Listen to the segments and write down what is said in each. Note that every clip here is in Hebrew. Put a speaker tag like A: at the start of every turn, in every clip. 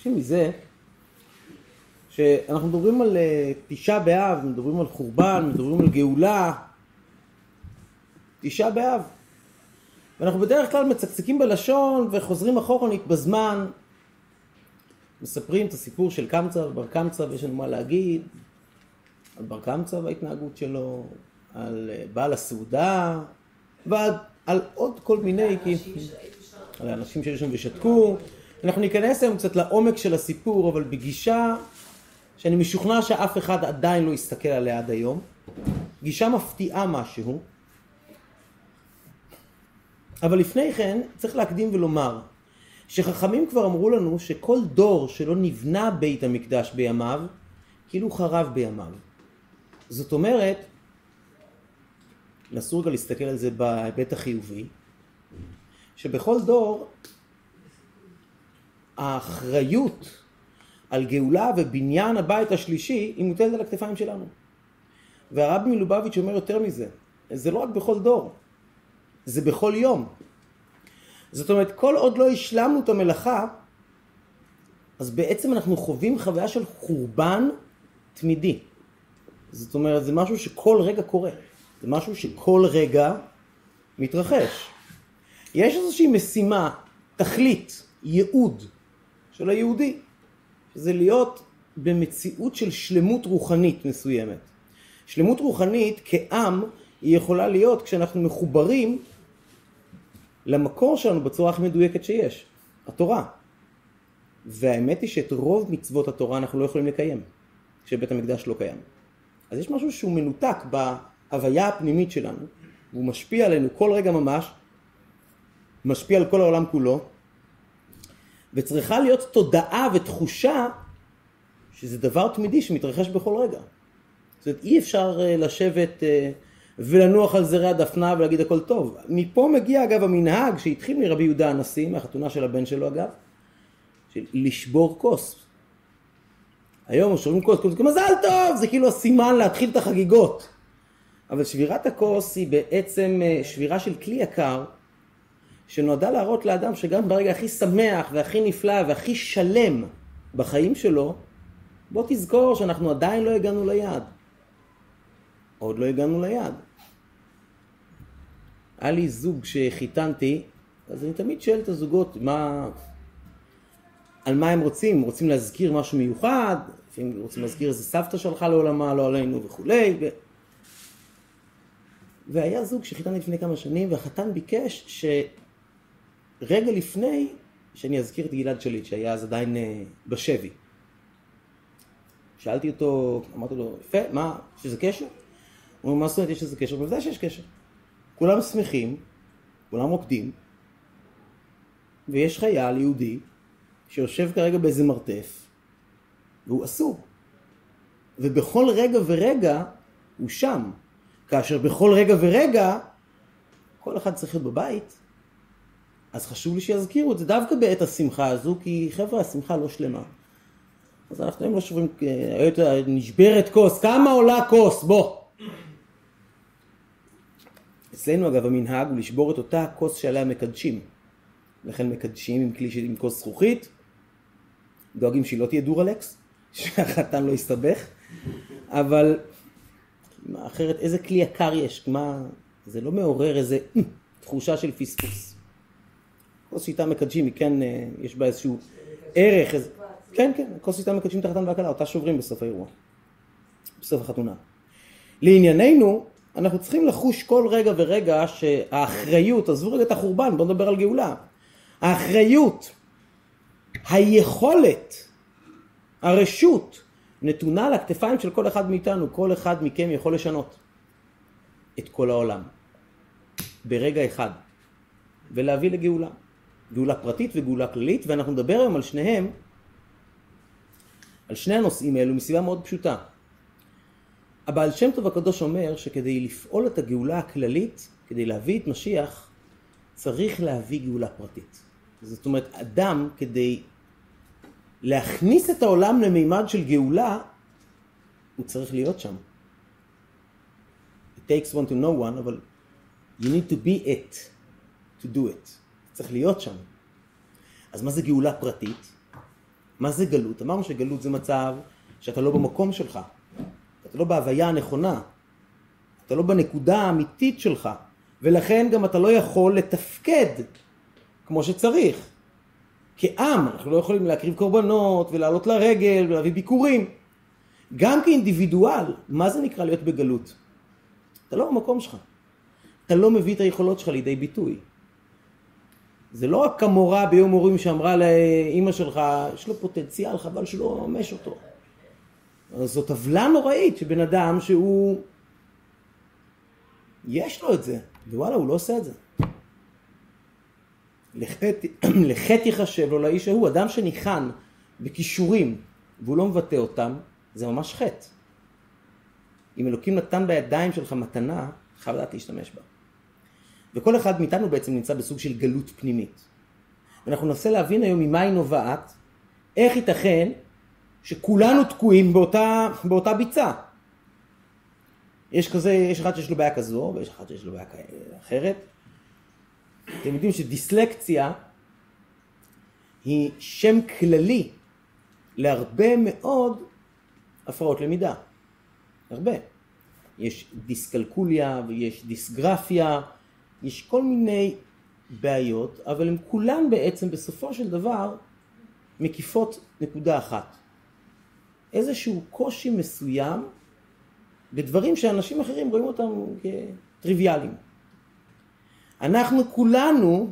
A: נתחיל מזה שאנחנו מדברים על אה, תשעה באב, מדברים על חורבן, מדברים על גאולה. תשעה באב. ואנחנו בדרך כלל מצקצקים בלשון וחוזרים אחורנית בזמן. מספרים את הסיפור של קמצא ובר קמצא ויש לנו מה להגיד על בר קמצא וההתנהגות שלו, על אה, בעל הסעודה ועל עוד כל מיני. על האנשים שהיו שם ושתקו. אנחנו ניכנס היום קצת לעומק של הסיפור, אבל בגישה שאני משוכנע שאף אחד עדיין לא הסתכל עליה עד היום. גישה מפתיעה משהו. אבל לפני כן צריך להקדים ולומר שחכמים כבר אמרו לנו שכל דור שלא נבנה בית המקדש בימיו, כאילו חרב בימיו. זאת אומרת, נסו רגע להסתכל על זה בהיבט החיובי, שבכל דור האחריות על גאולה ובניין הבית השלישי היא מוטלת על הכתפיים שלנו. והרבי מלובביץ' אומר יותר מזה, זה לא רק בכל דור, זה בכל יום. זאת אומרת, כל עוד לא השלמנו את המלאכה, אז בעצם אנחנו חווים חוויה של חורבן תמידי. זאת אומרת, זה משהו שכל רגע קורה. זה משהו שכל רגע מתרחש. יש איזושהי משימה, תכלית, ייעוד של היהודי, שזה להיות במציאות של שלמות רוחנית מסוימת. שלמות רוחנית כעם היא יכולה להיות כשאנחנו מחוברים למקור שלנו בצורה הכי מדויקת שיש, התורה. והאמת היא שאת רוב מצוות התורה אנחנו לא יכולים לקיים, כשבית המקדש לא קיים. אז יש משהו שהוא מנותק בהוויה הפנימית שלנו, והוא משפיע עלינו כל רגע ממש, משפיע על כל העולם כולו, וצריכה להיות תודעה ותחושה שזה דבר תמידי שמתרחש בכל רגע. זאת אומרת, אי אפשר אה, לשבת אה, ולנוח על זרי הדפנה ולהגיד הכל טוב. מפה מגיע אגב המנהג שהתחיל מרבי יהודה הנשיא, מהחתונה של הבן שלו אגב, של לשבור כוס. היום שומעים כוס, כוס, מזל טוב, זה כאילו הסימן להתחיל את החגיגות. אבל שבירת הכוס היא בעצם אה, שבירה של כלי יקר, שנועדה להראות לאדם שגם ברגע הכי שמח והכי נפלא והכי שלם בחיים שלו, בוא תזכור שאנחנו עדיין לא הגענו ליעד. עוד לא הגענו ליעד. היה לי זוג שחיתנתי, אז אני תמיד שואל את הזוגות מה... על מה הם רוצים, רוצים להזכיר משהו מיוחד, לפעמים רוצים להזכיר איזה סבתא שהלכה לעולמה, לא עלינו וכולי. ו... והיה זוג שחיתן לפני כמה שנים, והחתן ביקש שרגע לפני שאני אזכיר את גלעד שליט, שהיה אז עדיין אה, בשבי. שאלתי אותו, אמרתי לו, יפה, מה, יש איזה קשר? הוא אומר, מה זאת אומרת יש איזה קשר? בוודאי שיש קשר. כולם שמחים, כולם רוקדים, ויש חייל יהודי שיושב כרגע באיזה מרתף, והוא אסור. ובכל רגע ורגע הוא שם. כאשר בכל רגע ורגע כל אחד צריך להיות בבית, אז חשוב לי שיזכירו את זה דווקא בעת השמחה הזו, כי חבר'ה, השמחה לא שלמה. אז אנחנו היום לא שוברים, אה, נשברת כוס, כמה עולה כוס? בוא. אצלנו אגב המנהג הוא לשבור את אותה כוס שעליה מקדשים. לכן מקדשים עם כלי עם כוס זכוכית, דואגים שהיא לא תהיה דורלקס, שהחתן לא יסתבך, אבל אחרת איזה כלי יקר יש, מה, זה לא מעורר איזה אה, תחושה של פספוס. כוס שאיתה מקדשים היא כן, אה, יש בה איזשהו ערך, איזה... כן כן, כוס שאיתה מקדשים את החתן והכלה, אותה שוברים בסוף האירוע, בסוף החתונה. לענייננו, אנחנו צריכים לחוש כל רגע ורגע שהאחריות, עזבו רגע את החורבן, בואו נדבר על גאולה. האחריות, היכולת, הרשות, נתונה על הכתפיים של כל אחד מאיתנו. כל אחד מכם יכול לשנות את כל העולם ברגע אחד ולהביא לגאולה. גאולה פרטית וגאולה כללית, ואנחנו נדבר היום על שניהם, על שני הנושאים האלו מסיבה מאוד פשוטה. הבעל שם טוב הקדוש אומר שכדי לפעול את הגאולה הכללית, כדי להביא את משיח, צריך להביא גאולה פרטית. זאת אומרת, אדם כדי להכניס את העולם למימד של גאולה, הוא צריך להיות שם. It takes one to know one, אבל you need to be it to do it. צריך להיות שם. אז מה זה גאולה פרטית? מה זה גלות? אמרנו שגלות זה מצב שאתה לא במקום שלך, אתה לא בהוויה הנכונה, אתה לא בנקודה האמיתית שלך, ולכן גם אתה לא יכול לתפקד כמו שצריך. כעם, אנחנו לא יכולים להקריב קורבנות ולעלות לרגל ולהביא ביקורים. גם כאינדיבידואל, מה זה נקרא להיות בגלות? אתה לא במקום שלך. אתה לא מביא את היכולות שלך לידי ביטוי. זה לא רק המורה ביום הורים שאמרה לאימא שלך, יש לו פוטנציאל, חבל שלא ממש אותו. זאת עוולה נוראית שבן אדם שהוא, יש לו את זה, ווואלה, הוא לא עושה את זה. לחטא ייחשב לו לאיש ההוא, אדם שניחן בכישורים והוא לא מבטא אותם, זה ממש חטא. אם אלוקים נתן בידיים שלך מתנה, חייב לדעת להשתמש בה. וכל אחד מאיתנו בעצם נמצא בסוג של גלות פנימית. ואנחנו ננסה להבין היום ממה היא נובעת, איך ייתכן שכולנו תקועים באותה, באותה ביצה. יש כזה, יש אחד שיש לו בעיה כזו, ויש אחד שיש לו בעיה אחרת. אתם יודעים שדיסלקציה היא שם כללי להרבה מאוד הפרעות למידה. הרבה. יש דיסקלקוליה ויש דיסגרפיה, יש כל מיני בעיות, אבל הן כולן בעצם בסופו של דבר מקיפות נקודה אחת. איזשהו קושי מסוים בדברים שאנשים אחרים רואים אותם כטריוויאליים. אנחנו כולנו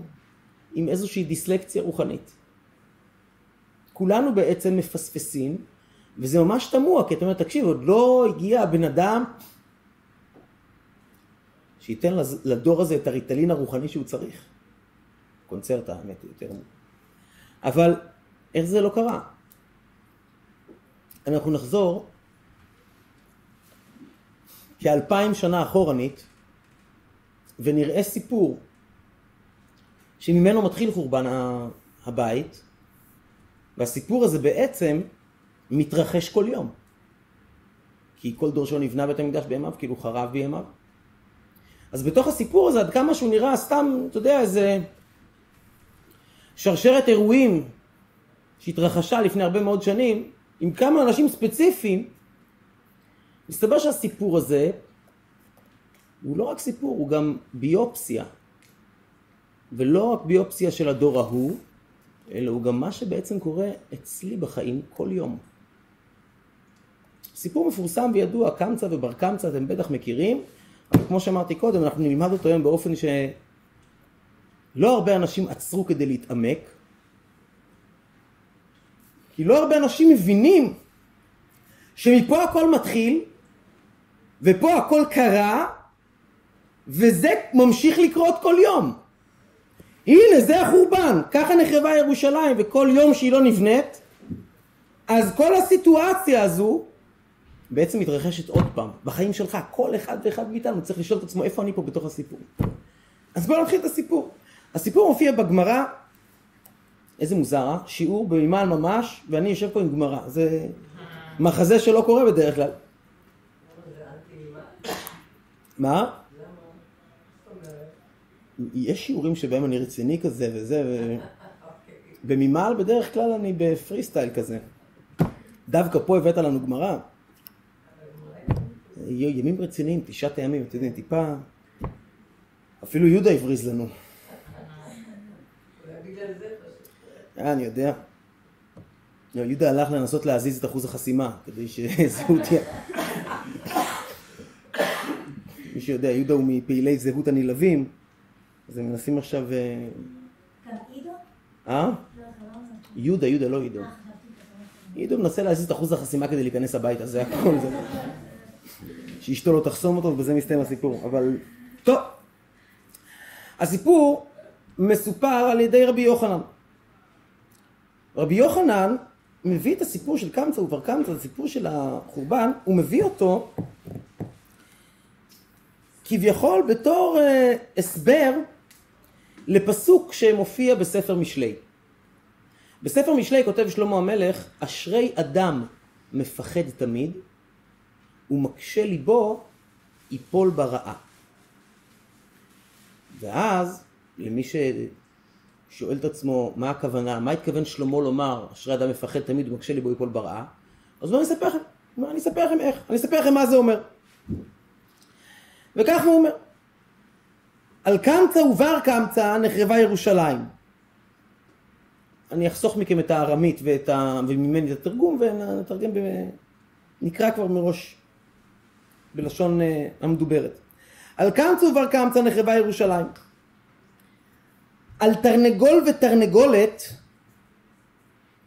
A: עם איזושהי דיסלקציה רוחנית. כולנו בעצם מפספסים, וזה ממש תמוה, כי אתה אומר, תקשיב, עוד לא הגיע הבן אדם שייתן לדור הזה את הריטלין הרוחני שהוא צריך. קונצרט האמת יותר. אבל איך זה לא קרה? אנחנו נחזור כאלפיים שנה אחורנית ונראה סיפור שממנו מתחיל חורבן הבית והסיפור הזה בעצם מתרחש כל יום כי כל דור שלו נבנה בית המקדש בימיו כאילו חרב בימיו אז בתוך הסיפור הזה עד כמה שהוא נראה סתם אתה יודע איזה שרשרת אירועים שהתרחשה לפני הרבה מאוד שנים עם כמה אנשים ספציפיים מסתבר שהסיפור הזה הוא לא רק סיפור, הוא גם ביופסיה. ולא רק ביופסיה של הדור ההוא, אלא הוא גם מה שבעצם קורה אצלי בחיים כל יום. סיפור מפורסם וידוע, קמצא ובר קמצא, אתם בטח מכירים, אבל כמו שאמרתי קודם, אנחנו נלמד אותו היום באופן שלא הרבה אנשים עצרו כדי להתעמק, כי לא הרבה אנשים מבינים שמפה הכל מתחיל, ופה הכל קרה, וזה ממשיך לקרות כל יום. הנה זה החורבן, ככה נחרבה ירושלים, וכל יום שהיא לא נבנית, אז כל הסיטואציה הזו בעצם מתרחשת עוד פעם, בחיים שלך, כל אחד ואחד מאיתנו צריך לשאול את עצמו איפה אני פה בתוך הסיפור. אז בואו נתחיל את הסיפור. הסיפור מופיע בגמרא, איזה מוזר, אה? שיעור במימן ממש, ואני יושב פה עם גמרא. זה מחזה שלא קורה בדרך כלל. מה? יש שיעורים שבהם אני רציני כזה וזה, ו... בממעל בדרך כלל אני בפרי סטייל כזה. דווקא פה הבאת לנו גמרא. ימים רציניים, תשעת הימים, אתם יודעים, טיפה... אפילו יהודה הבריז לנו. אה, אני יודע. יהודה הלך לנסות להזיז את אחוז החסימה, כדי שזהות תהיה... מי שיודע, יהודה הוא מפעילי זהות הנלהבים, אז הם מנסים עכשיו... אה? אה? יהודה, יהודה, לא עידו. עידו מנסה להזיז את אחוז החסימה כדי להיכנס הביתה, זה הכל. שאשתו לא תחסום אותו ובזה מסתיים הסיפור. אבל טוב. הסיפור מסופר על ידי רבי יוחנן. רבי יוחנן מביא את הסיפור של קמצא ובר קמצא, הסיפור של החורבן, הוא מביא אותו כביכול בתור אה, הסבר לפסוק שמופיע בספר משלי. בספר משלי כותב שלמה המלך, אשרי אדם מפחד תמיד ומקשה ליבו ייפול ברעה. ואז למי שואל את עצמו מה הכוונה, מה התכוון שלמה לומר, אשרי אדם מפחד תמיד ומקשה ליבו יפול ברעה, אז בואו אני אספר לכם, אני אספר לכם איך, אני אספר לכם מה זה אומר. וכך הוא אומר, על קמצא ובר קמצא נחרבה ירושלים. אני אחסוך מכם את הארמית ה... וממני את התרגום ונתרגם, ב... נקרא כבר מראש בלשון אה, המדוברת. על קמצא ובר קמצא נחרבה ירושלים. על תרנגול ותרנגולת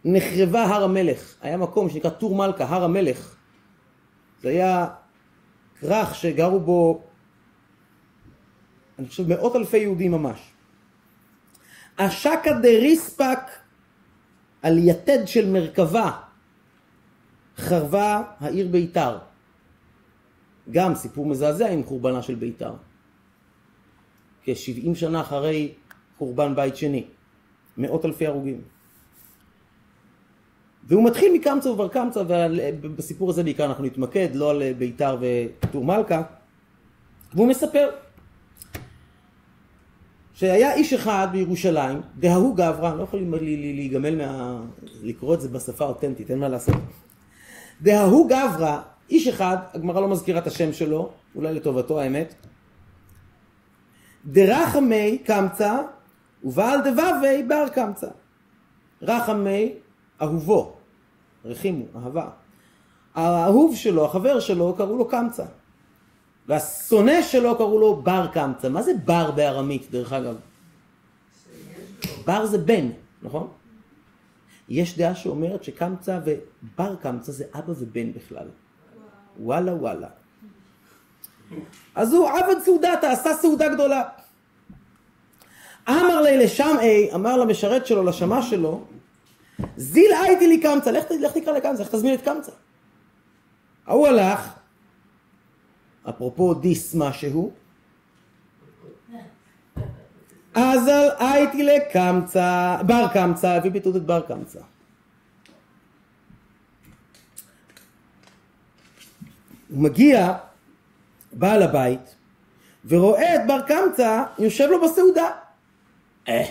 A: נחרבה הר המלך. היה מקום שנקרא טור מלכה, הר המלך. זה היה כרך שגרו בו, אני חושב, מאות אלפי יהודים ממש. השקא דריספק על יתד של מרכבה חרבה העיר ביתר. גם סיפור מזעזע עם חורבנה של ביתר. כ-70 שנה אחרי חורבן בית שני. מאות אלפי הרוגים. והוא מתחיל מקמצא ובר קמצא, ובסיפור הזה בעיקר אנחנו נתמקד, לא על ביתר וטור מלכה, והוא מספר שהיה איש אחד בירושלים, דההוא גברא, לא יכולים להיגמל מה... לקרוא את זה בשפה אותנטית, אין מה לעשות. דההוא גברא, איש אחד, הגמרא לא מזכירה את השם שלו, אולי לטובתו האמת, דרחמי קמצא ובעל דבבי בר קמצא. רחמי אהובו, רחימו, אהבה. האהוב שלו, החבר שלו, קראו לו קמצא. והשונא שלו קראו לו בר קמצא. מה זה בר בארמית, דרך אגב? בר זה בן, נכון? יש דעה שאומרת שקמצא ובר קמצא זה אבא ובן בכלל. וואלה וואלה. אז הוא עבד סעודתה, עשה סעודה גדולה. אמר לי לשם אי, אמר למשרת שלו, לשמש שלו, זיל הייתי לי קמצא, לך, לך תקרא לקמצא, לך תזמין את קמצא. ההוא הלך, אפרופו דיס משהו, אז הייתי לקמצא, בר קמצא, הביא ביטוד את בר קמצא. מגיע, בעל הבית, ורואה את בר קמצא יושב לו בסעודה. אה,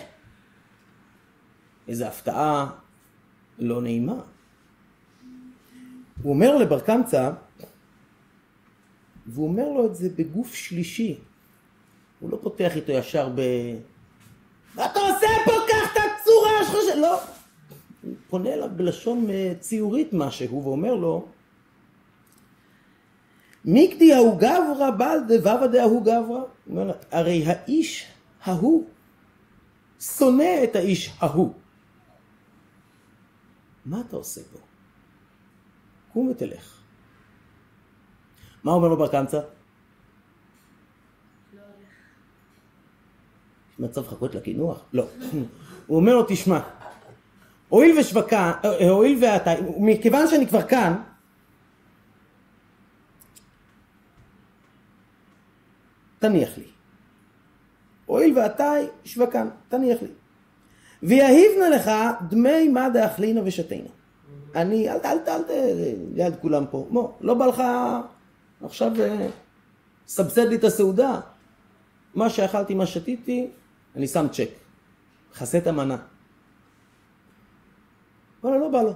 A: איזה הפתעה לא נעימה. הוא אומר לבר קמצא, והוא אומר לו את זה בגוף שלישי. הוא לא פותח איתו ישר ב... מה אתה עושה פה? קח את הצורה שלך! לא. הוא פונה אליו בלשון אה, ציורית משהו, ואומר לו, מיקדי ההוא גברא בעל דבבא דההוא גברא. הרי האיש ההוא שונא את האיש ההוא. מה אתה עושה פה? קום ותלך. מה אומר לו בר קמצא? מצב חכות לקינוח? לא. הוא אומר לו, תשמע, הואיל ושווקה, הואיל ואתה, מכיוון שאני כבר כאן, תניח לי. הואיל ואתה שווקן, תניח לי. ויהיבנה לך דמי מה דאכלינה ושתינה. אני, אל, אל, אל, אל, ליד כולם פה. בוא, לא בא לך עכשיו אה, סבסד לי את הסעודה. מה שאכלתי, מה שתיתי, אני שם צ'ק. מכסה את המנה. וואלה, לא בא לו.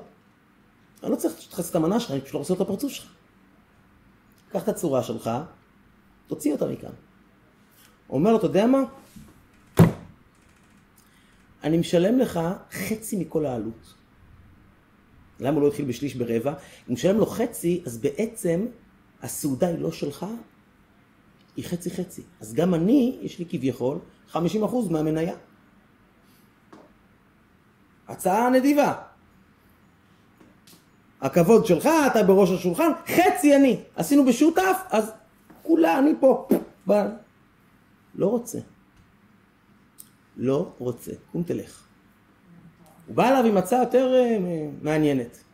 A: אני לא צריך שתכסה את המנה שלך, אני פשוט לא רוצה את הפרצוף שלך. קח את הצורה שלך, תוציא אותה מכאן. אומר לו, אתה יודע מה? אני משלם לך חצי מכל העלות. למה הוא לא התחיל בשליש ברבע? אם משלם לו חצי, אז בעצם הסעודה היא לא שלך, היא חצי חצי. אז גם אני, יש לי כביכול 50% מהמניה. הצעה נדיבה. הכבוד שלך, אתה בראש השולחן, חצי אני. עשינו בשותף, אז כולה אני פה. לא רוצה. לא רוצה. קום תלך. הוא בא אליו עם הצעה יותר uh, מעניינת.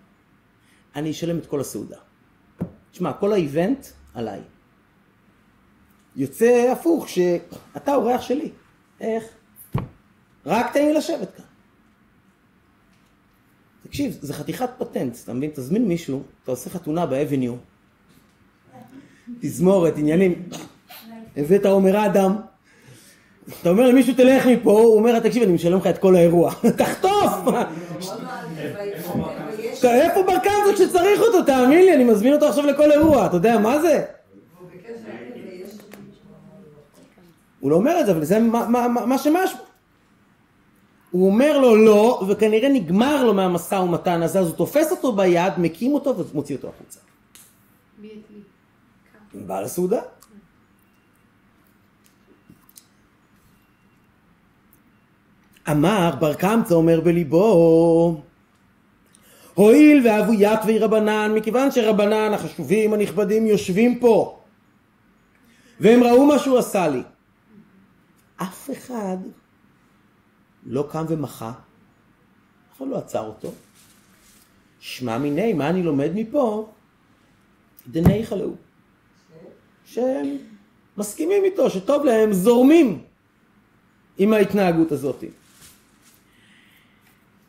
A: אני אשלם את כל הסעודה. תשמע, כל האיבנט עליי. יוצא הפוך, שאתה אורח שלי. איך? רק תן לי לשבת כאן. תקשיב, זה חתיכת פטנט, אתה מבין? תזמין מישהו, אתה עושה חתונה באבניו, תזמורת, עניינים, הבאת עומר אדם, אתה אומר למישהו תלך מפה, הוא אומר לך תקשיב אני משלם לך את כל האירוע, תחטוף! איפה ברקן זה כשצריך אותו, תאמין לי, אני מזמין אותו עכשיו לכל אירוע, אתה יודע מה זה? הוא לא אומר את זה, אבל זה מה שמשהו. הוא אומר לו לא, וכנראה נגמר לו מהמשא ומתן הזה, אז הוא תופס אותו ביד, מקים אותו ומוציא אותו החוצה. בעל הסעודה. אמר בר קמצא אומר בליבו הואיל ואבו יתווי רבנן מכיוון שרבנן החשובים הנכבדים יושבים פה והם ראו מה שהוא עשה לי אף אחד לא קם ומחה אף אחד לא עצר אותו. שמע מיני מה אני לומד מפה? דני חלאו שהם מסכימים איתו שטוב להם זורמים עם ההתנהגות הזאת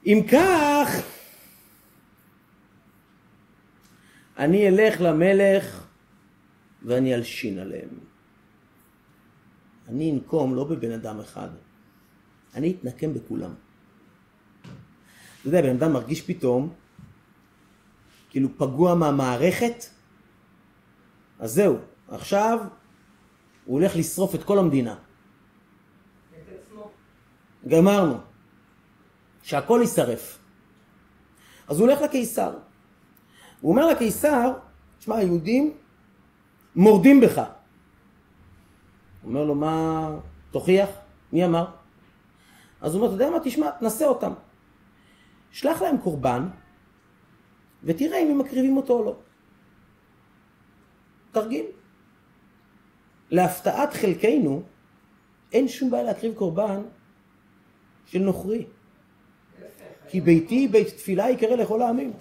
A: אם כך, אני אלך למלך ואני אלשין עליהם. אני אנקום לא בבן אדם אחד, אני אתנקם בכולם. אתה יודע, בן אדם מרגיש פתאום כאילו פגוע מהמערכת, אז זהו, עכשיו הוא הולך לשרוף את כל המדינה. גמרנו. שהכל יישרף. אז הוא הולך לקיסר. הוא אומר לקיסר, תשמע, היהודים מורדים בך. הוא אומר לו, מה, תוכיח? מי אמר? אז הוא אומר, אתה יודע מה, תשמע, תנסה אותם. שלח להם קורבן, ותראה אם הם מקריבים אותו או לא. תרגיל. להפתעת חלקנו, אין שום בעיה להקריב קורבן של נוכרי. כי ביתי בית תפילה יקרא לכל העמים.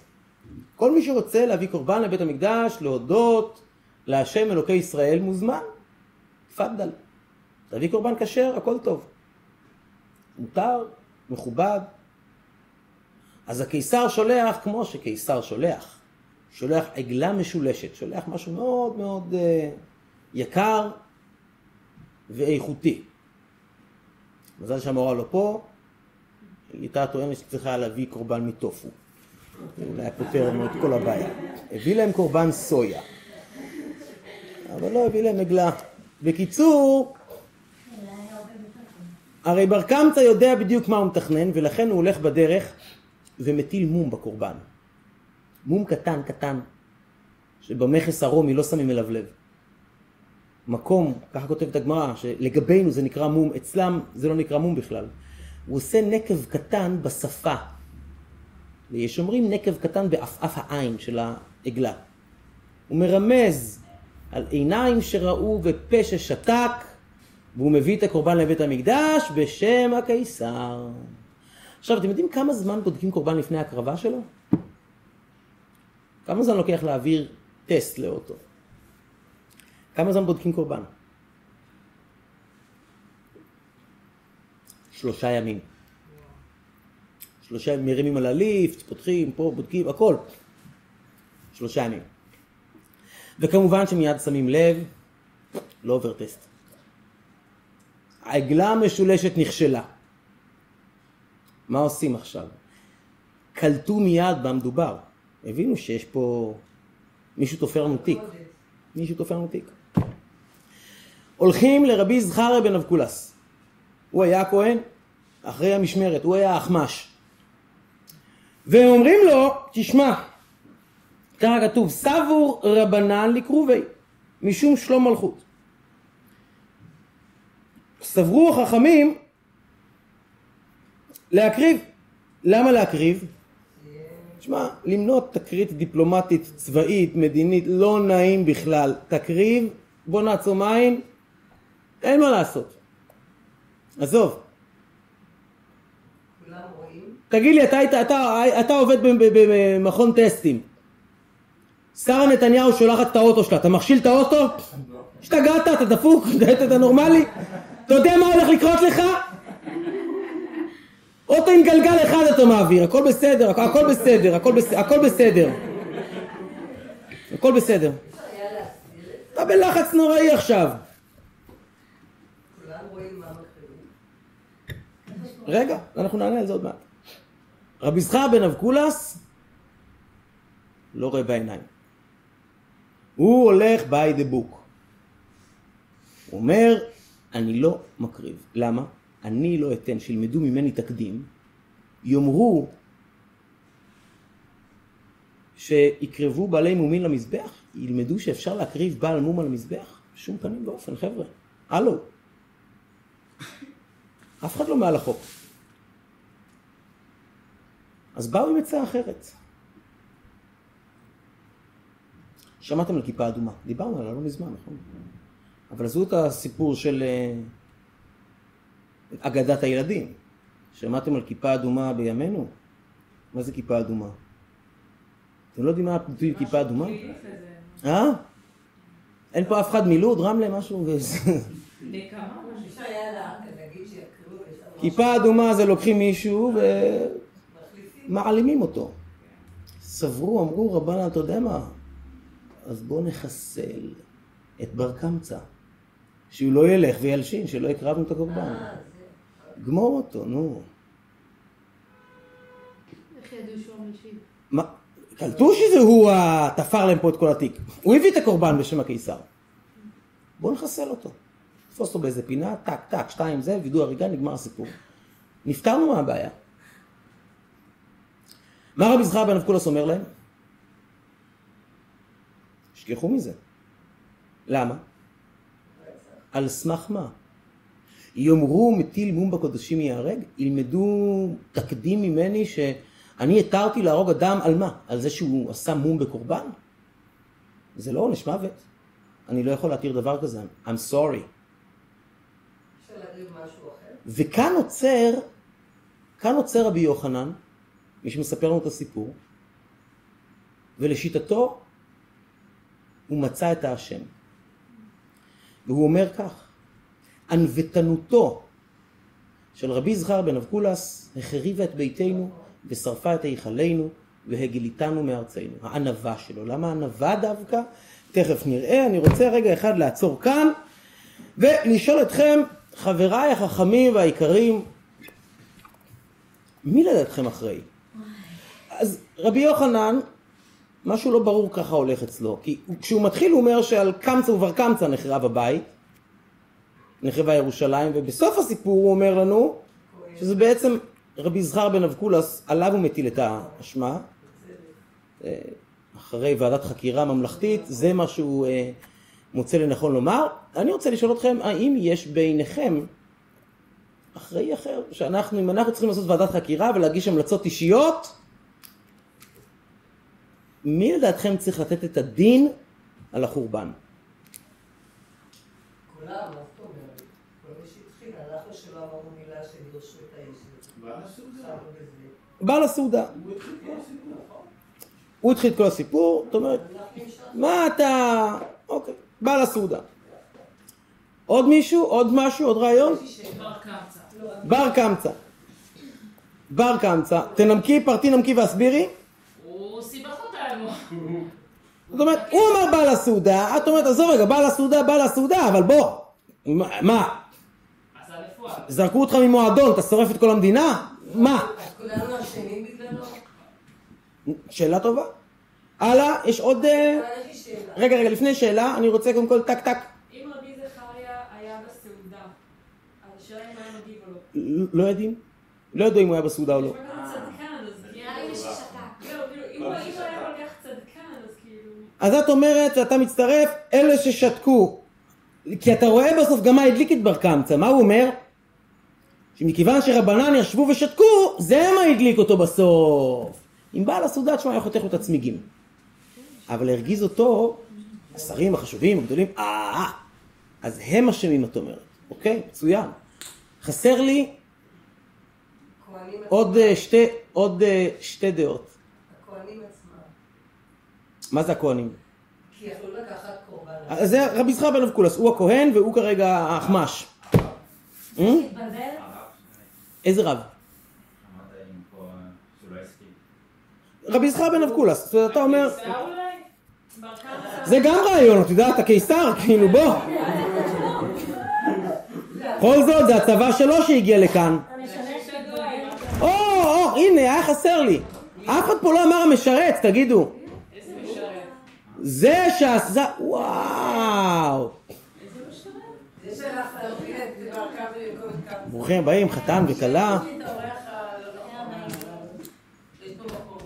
A: כל מי שרוצה להביא קורבן לבית המקדש, להודות להשם אלוקי ישראל, מוזמן. תפדל. תביא קורבן כשר, הכל טוב. מותר, מכובד. אז הקיסר שולח כמו שקיסר שולח. שולח עגלה משולשת, שולח משהו מאוד מאוד uh, יקר ואיכותי. מזל שהמורה לא פה, הייתה טוענת שצריכה להביא קורבן מטופו. אולי היה פותר לנו את כל הבעיה. הביא להם קורבן סויה. אבל לא הביא להם עגלה. בקיצור, הרי בר קמצא יודע בדיוק מה הוא מתכנן, ולכן הוא הולך בדרך ומטיל מום בקורבן. מום קטן קטן, שבמכס הרומי לא שמים אליו לב. מקום, ככה כותבת הגמרא, שלגבינו זה נקרא מום, אצלם זה לא נקרא מום בכלל. הוא עושה נקב קטן בשפה. ויש אומרים נקב קטן בעפעף העין של העגלה. הוא מרמז על עיניים שראו ופה ששתק, והוא מביא את הקורבן לבית המקדש בשם הקיסר. עכשיו, אתם יודעים כמה זמן בודקים קורבן לפני הקרבה שלו? כמה זמן לוקח להעביר טסט לאוטו? כמה זמן בודקים קורבן? שלושה ימים. שלושה ימים מרימים על הליפט, פותחים, פה, בודקים, הכל. שלושה ימים. וכמובן שמיד שמים לב, לא עובר טסט. העגלה המשולשת נכשלה. מה עושים עכשיו? קלטו מיד במדובר. הבינו שיש פה מישהו תופר לנו תיק. מישהו תופר לנו תיק. הולכים לרבי זכריה בן אבקולס. הוא היה הכהן, אחרי המשמרת, הוא היה אחמ"ש. והם אומרים לו, תשמע, ככה כתוב, סבור רבנן לקרובי, משום שלום מלכות. סברו החכמים להקריב. למה להקריב? תשמע, למנות תקרית דיפלומטית, צבאית, מדינית, לא נעים בכלל. תקריב, בוא נעצום עין, אין מה לעשות. עזוב. תגיד לי, אתה, אתה, אתה, אתה עובד במכון טסטים. שרה נתניהו שולחת את האוטו שלה, אתה מכשיל את האוטו? השתגעת, אתה דפוק, אתה נורמלי? אתה יודע מה הולך לקרות לך? אוטו עם גלגל אחד אתה מעביר, הכל בסדר, הכל בסדר, הכל בסדר, הכל בסדר. הכל בסדר. אתה בלחץ נוראי עכשיו.
B: לאן רואים מה מקריבים?
A: רגע, אנחנו נענה על זה עוד מעט. רבי זכר בן אבקולס לא רואה בעיניים. הוא הולך by the book. הוא אומר, אני לא מקריב. למה? אני לא אתן שילמדו ממני תקדים, יאמרו שיקרבו בעלי מומין למזבח, ילמדו שאפשר להקריב בעל מום על המזבח? בשום פנים ואופן, חבר'ה. הלו. אף אחד לא מעל החוק. אז באו עם עצה אחרת. שמעתם על כיפה אדומה, דיברנו עליה לא מזמן, נכון? אבל עזבו את הסיפור של אה, אגדת הילדים. שמעתם על כיפה אדומה בימינו? מה זה כיפה אדומה? אתם לא יודעים מה הביטוי כיפה אדומה? אה? אין פה אף אחד מלוד, רמלה, משהו?
C: נקמה?
B: אפשר היה לה- לנו
A: כיפה אדומה זה לוקחים מישהו. ומעלימים אותו. סברו, אמרו, רבנה, אתה יודע מה? אז בואו נחסל את בר קמצא. שהוא לא ילך וילשין, שלא הקרבנו את הקורבן.
B: אה.
A: גמור אותו, נו.
C: איך ידעו שהוא המשיב?
A: מה? קלטו שזה הוא תפר להם פה את כל התיק. הוא הביא את הקורבן בשם הקיסר. בואו נחסל אותו. תפוס אותו באיזה פינה, טק, טק, שתיים זה, וידוא הריגה, נגמר הסיפור. נפטרנו מהבעיה. מה רבי זכר בן אבקולס אומר להם? שכחו מזה. למה? על סמך מה? יאמרו מטיל מום בקודשים ייהרג? ילמדו תקדים ממני שאני התרתי להרוג אדם על מה? על זה שהוא עשה מום בקורבן? זה לא עונש מוות. אני לא יכול להתיר דבר כזה. I'm sorry. וכאן עוצר, כאן עוצר רבי יוחנן, מי שמספר לנו את הסיפור, ולשיטתו הוא מצא את האשם. והוא אומר כך, ענוותנותו של רבי זכר בן אבקולס החריבה את ביתנו ושרפה את היכלנו והגליתנו מארצנו. הענווה שלו. למה ענווה דווקא? תכף נראה. אני רוצה רגע אחד לעצור כאן ולשאול אתכם, חבריי החכמים והיקרים, מי לדעתכם אחראי? אז רבי יוחנן, משהו לא ברור ככה הולך אצלו, כי כשהוא מתחיל הוא אומר שעל קמצא ובר קמצא נחרב הבית, נחרבה ירושלים, ובסוף הסיפור הוא אומר לנו שזה בעצם רבי זכר בן אבקולס, עליו הוא מטיל את האשמה, אה, אחרי ועדת חקירה ממלכתית, זה מה שהוא אה, מוצא לנכון לומר. אני רוצה לשאול אתכם, האם יש ביניכם אחראי אחר, שאנחנו, אם אנחנו צריכים לעשות ועדת חקירה ולהגיש המלצות אישיות, מי לדעתכם צריך לתת את הדין על החורבן?
B: כולם.
A: בעל הסעודה. הוא התחיל את כל הסיפור, זאת אומרת. מה אתה... אוקיי, בעל הסעודה. עוד מישהו? עוד משהו? עוד רעיון?
C: בר קמצא.
A: בר קמצא. תנמקי, פרטי נמקי והסבירי.
C: הוא סיבך אותנו.
A: זאת אומרת, הוא אמר בעל הסעודה, את אומרת, עזוב רגע, בעל הסעודה, בעל הסעודה, אבל בוא. מה? זרקו אותך ממועדון, אתה שורף את כל המדינה? מה?
B: אז כולנו אשמים בגללו?
A: שאלה טובה. הלאה, יש עוד... אה,
B: אבל יש לי שאלה.
A: רגע, רגע, לפני שאלה, אני רוצה קודם כל טק טק.
D: אם רבי זכריה היה בסעודה, השאלה אם היה מגיב או לא.
A: לא יודעים? לא יודעים אם הוא היה בסעודה או לא.
D: אז
A: את אומרת שאתה מצטרף, אלה ששתקו. כי אתה רואה בסוף גם מה הדליק את בר קמצא, מה הוא אומר? שמכיוון שרבנן ישבו ושתקו, זה מה הדליק אותו בסוף. אם בעל הסעודה, תשמע, היה חותך לו את הצמיגים. אבל הרגיז אותו, השרים החשובים, הגדולים, אה, אז הם אשמים, את אומרת. אוקיי, מצוין. חסר לי עוד אה, שתי, עוד אה, שתי דעות.
B: הכהנים עצמם.
A: מה זה הכהנים?
B: כי יכלו לקחת קורבן.
A: אז זה רבי ישחק בן אבקולס, הוא הכהן והוא כרגע האחמ"ש. אה? איזה רב?
E: לא.
A: רבי ישחק בן אבקולס. אתה אומר,
D: זה
A: גם רעיון, את יודעת, הקיסר, כאילו בוא. כל זאת זה הצבא שלו שהגיע לכאן. או, או, הנה, היה חסר לי. אף אחד פה לא אמר המשרת, תגידו.
C: איזה משרת?
A: זה שעשה, וואו. ברוכים הבאים, חתן וכלה.
B: את האורח הלא נכון. יש פה מקום.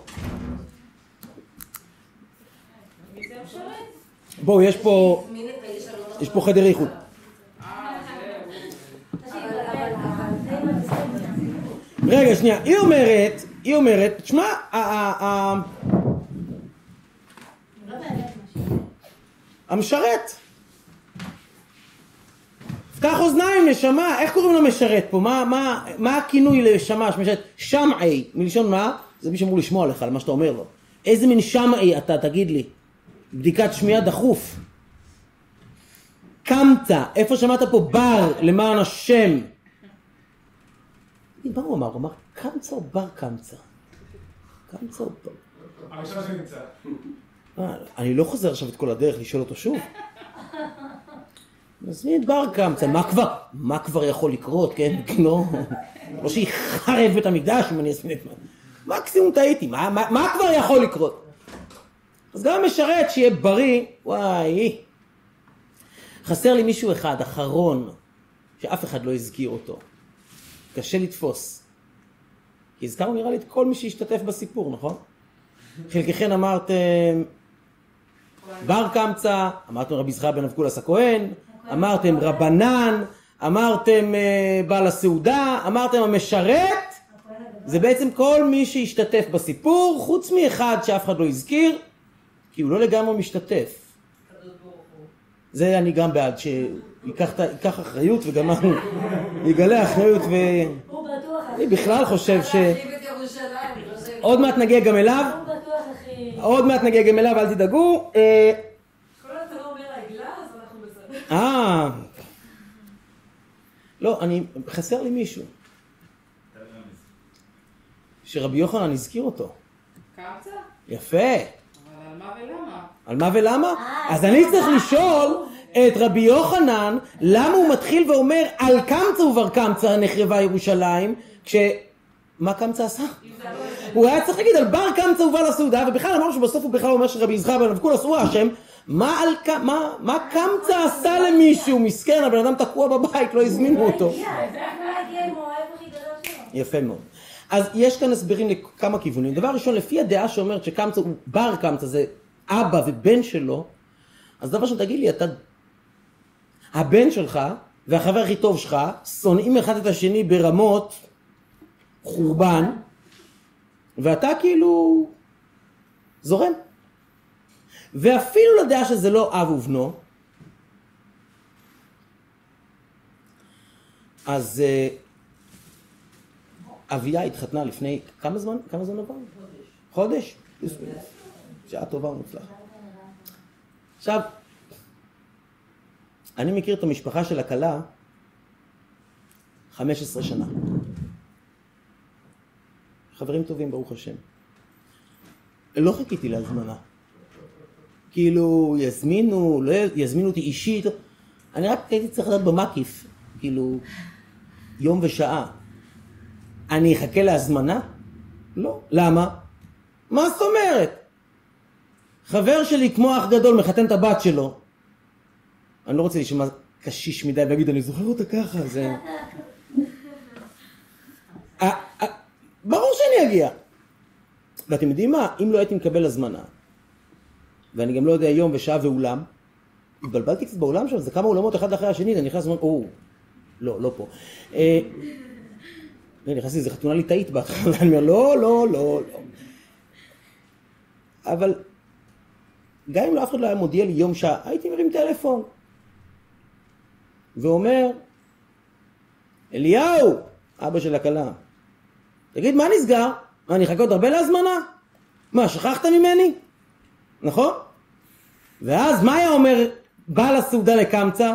C: מי זה המשרת?
A: בואו, יש פה?
B: יש
A: פה חדר איחוד. רגע, שנייה, היא אומרת, היא אומרת, תשמע, המשרת. פתח אוזניים, נשמה, איך קוראים למשרת פה? מה, מה, מה הכינוי לשמה שמשרת? שמעי, מלשון מה? זה מי שאמור לשמוע לך על מה שאתה אומר לו. איזה מין שמעי אתה, תגיד לי? בדיקת שמיעה דחוף. קמת, איפה שמעת פה בר למען השם? מה הוא אמר? הוא אמר קמצא או בר קמצא? קמצא או בר?
F: הראשון שנמצא.
A: אני לא חוזר עכשיו את כל הדרך לשאול אותו שוב. נזמין את בר קמצא, מה כבר, מה כבר יכול לקרות, כן? לא, לא שיחרב בית המקדש אם אני אזמין את מה. מקסימום טעיתי, מה, מה, מה כבר יכול לקרות? אז גם משרת שיהיה בריא, וואי. חסר לי מישהו אחד, אחרון, שאף אחד לא הזכיר אותו. קשה לתפוס. כי הזכרנו נראה לי את כל מי שהשתתף בסיפור, נכון? חלקכן אמרתם בר קמצא, אמרתם רבי זכריה בן אבקולס הכהן, אמרתם רבנן, אמרתם אה, בעל הסעודה, אמרתם המשרת, זה בעצם כל מי שהשתתף בסיפור, חוץ מאחד שאף אחד לא הזכיר, כי הוא לא לגמרי משתתף.
B: הוא.
A: זה אני גם בעד, שייקח אחריות וגם יגלה אחריות ו...
G: הוא
A: אני בכלל חושב ש... עוד מעט נגיע גם אליו,
G: הוא.
A: עוד מעט נגיע גם אליו, אל תדאגו. אה,
D: כל עוד אתה לא אומר העגלה, אז אנחנו בסדר.
A: אה, לא, אני, חסר לי מישהו, שרבי יוחנן הזכיר אותו.
C: קמצא?
A: יפה.
C: ולמה?
A: על מה ולמה? אז אני צריך לשאול את רבי יוחנן, למה הוא מתחיל ואומר על קמצא ובר קמצא נחרבה ירושלים, כש... מה קמצא עשה? הוא היה צריך להגיד על בר קמצא ובא לסעודה, ובכלל אמרנו שבסוף הוא בכלל אומר שרבי יזכר בן אבקולס הוא האשם. מה על ק... מה, מה קמצא עשה למישהו? מסכן, הבן אדם תקוע בבית, לא הזמינו אותו.
G: לא שלו.
A: יפה מאוד. אז יש כאן הסברים לכמה כיוונים. דבר ראשון, לפי הדעה שאומרת שקמצא הוא בר קמצא, זה אבא ובן שלו, אז דבר ראשון, תגיד לי, אתה... הבן שלך והחבר הכי טוב שלך שונאים אחד את השני ברמות חורבן, ואתה כאילו זורם. ואפילו לדעה שזה לא אב ובנו, אז אה, אביה התחתנה לפני כמה זמן? כמה זמן עבר? חודש. חודש? שעה טובה ומוצלחת. עכשיו, אני מכיר את המשפחה של הכלה 15 שנה. חברים טובים, ברוך השם. לא חיכיתי להזמנה. כאילו, יזמינו, לא יזמינו אותי אישית. אני רק הייתי צריך לדעת במקיף, כאילו, יום ושעה. אני אחכה להזמנה? לא. למה? מה זאת אומרת? חבר שלי כמו אח גדול מחתן את הבת שלו. אני לא רוצה להישמע קשיש מדי ולהגיד אני זוכר אותה ככה, זה... אה, אה, ברור שאני אגיע. ואתם יודעים מה? אם לא הייתי מקבל הזמנה, ואני גם לא יודע יום ושעה ואולם, התבלבלתי קצת באולם שם, זה כמה אולמות אחד אחרי השני, אני נכנס ואומר, או, לא, לא פה. אה, אני נכנסתי לאיזה חתונה ליטאית בהתחלה, אני אומר, לא, לא, לא, לא. אבל גם אם אף אחד לא היה מודיע לי יום שעה, הייתי מרים טלפון. ואומר, אליהו, אבא של הכלה, תגיד, מה נסגר? מה, אני אחכה עוד הרבה להזמנה? מה, שכחת ממני? נכון? ואז מה היה אומר בעל הסעודה לקמצא?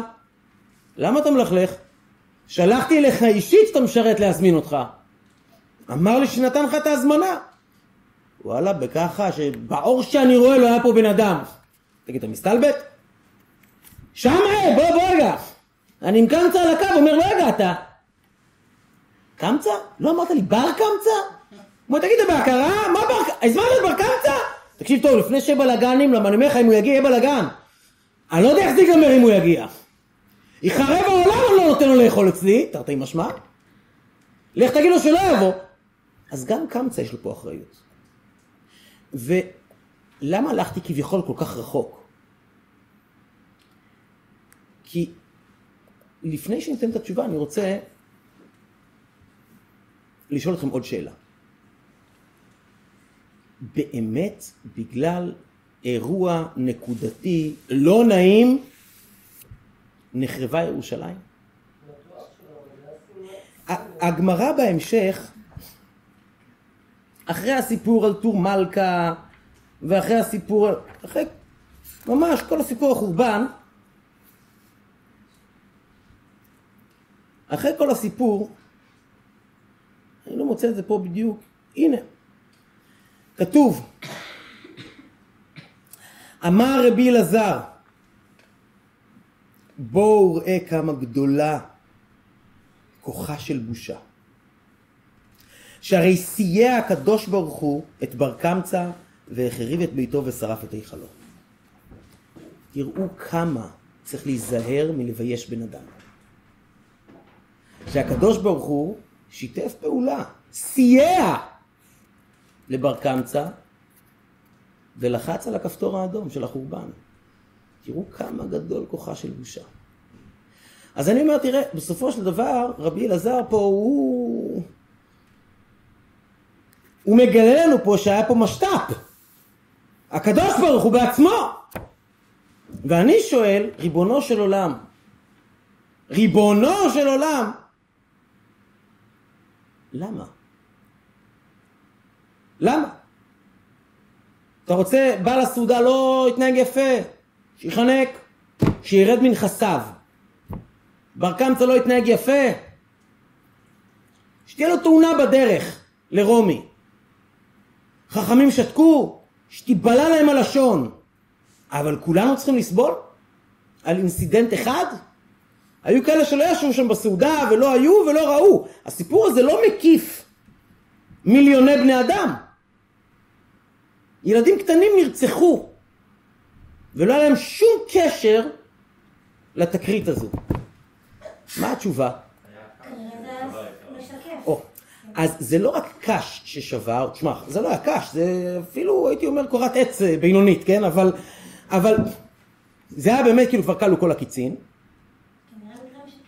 A: למה אתה מלכלך? שלחתי אליך אישית שאתה משרת להזמין אותך. אמר לי שנתן לך את ההזמנה. וואלה, בככה שבאור שאני רואה לא היה פה בן אדם. תגיד, אתה מסתלבט? שמעי, בוא, בוא רגע. אני עם קמצא על הקו, אומר, לא הגעת. קמצא? לא אמרת לי בר קמצא? אומר, תגיד, בהכרה? מה בר... הזמנת בר קמצא? תקשיב טוב, לפני שבלאגנים, למה אני אומר לך, אם הוא יגיע, יהיה בלאגן. אני לא יודע איך זה ייגמר אם הוא יגיע. יחרב העולם, אני לא נותן לו לאכול אצלי, תרתי משמע. לך תגיד לו שלא יבוא. אז גם קמצא יש לו פה אחריות. ולמה הלכתי כביכול כל כך רחוק? כי לפני שאני אתן את התשובה, אני רוצה לשאול אתכם עוד שאלה. באמת, בגלל אירוע נקודתי לא נעים, נחרבה ירושלים? הגמרא בהמשך, אחרי הסיפור על טור מלכה, ואחרי הסיפור, על- אחרי ממש כל הסיפור החורבן, אחרי כל הסיפור, אני לא מוצא את זה פה בדיוק, הנה, כתוב, אמר רבי אלעזר, בואו ראה כמה גדולה כוחה של בושה. שהרי סייע הקדוש ברוך הוא את בר קמצא והחריב את ביתו ושרף את היכלו. תראו כמה צריך להיזהר מלבייש בן אדם. שהקדוש ברוך הוא שיתף פעולה, סייע לבר קמצא ולחץ על הכפתור האדום של החורבן. תראו כמה גדול כוחה של בושה. אז אני אומר, תראה, בסופו של דבר, רבי אלעזר פה הוא... הוא מגלה לנו פה שהיה פה משת"פ. הקדוש ברוך הוא בעצמו. ואני שואל, ריבונו של עולם, ריבונו של עולם, למה? למה? אתה רוצה, בעל הסעודה לא יתנהג יפה, שיחנק, שירד מנכסיו. בר קמצא לא יתנהג יפה, שתהיה לו תאונה בדרך לרומי. חכמים שתקו, שתיבלע להם הלשון. אבל כולנו צריכים לסבול? על אינסידנט אחד? היו כאלה שלא ישבו שם בסעודה ולא היו ולא ראו. הסיפור הזה לא מקיף מיליוני בני אדם. ילדים קטנים נרצחו ולא היה להם שום קשר לתקרית הזו. מה התשובה? או, אז זה לא רק קש ששבר, תשמע, זה לא היה קש, זה אפילו הייתי אומר קורת עץ אה, בינונית, כן? אבל, אבל זה היה באמת כאילו כבר כלו כל הקיצין.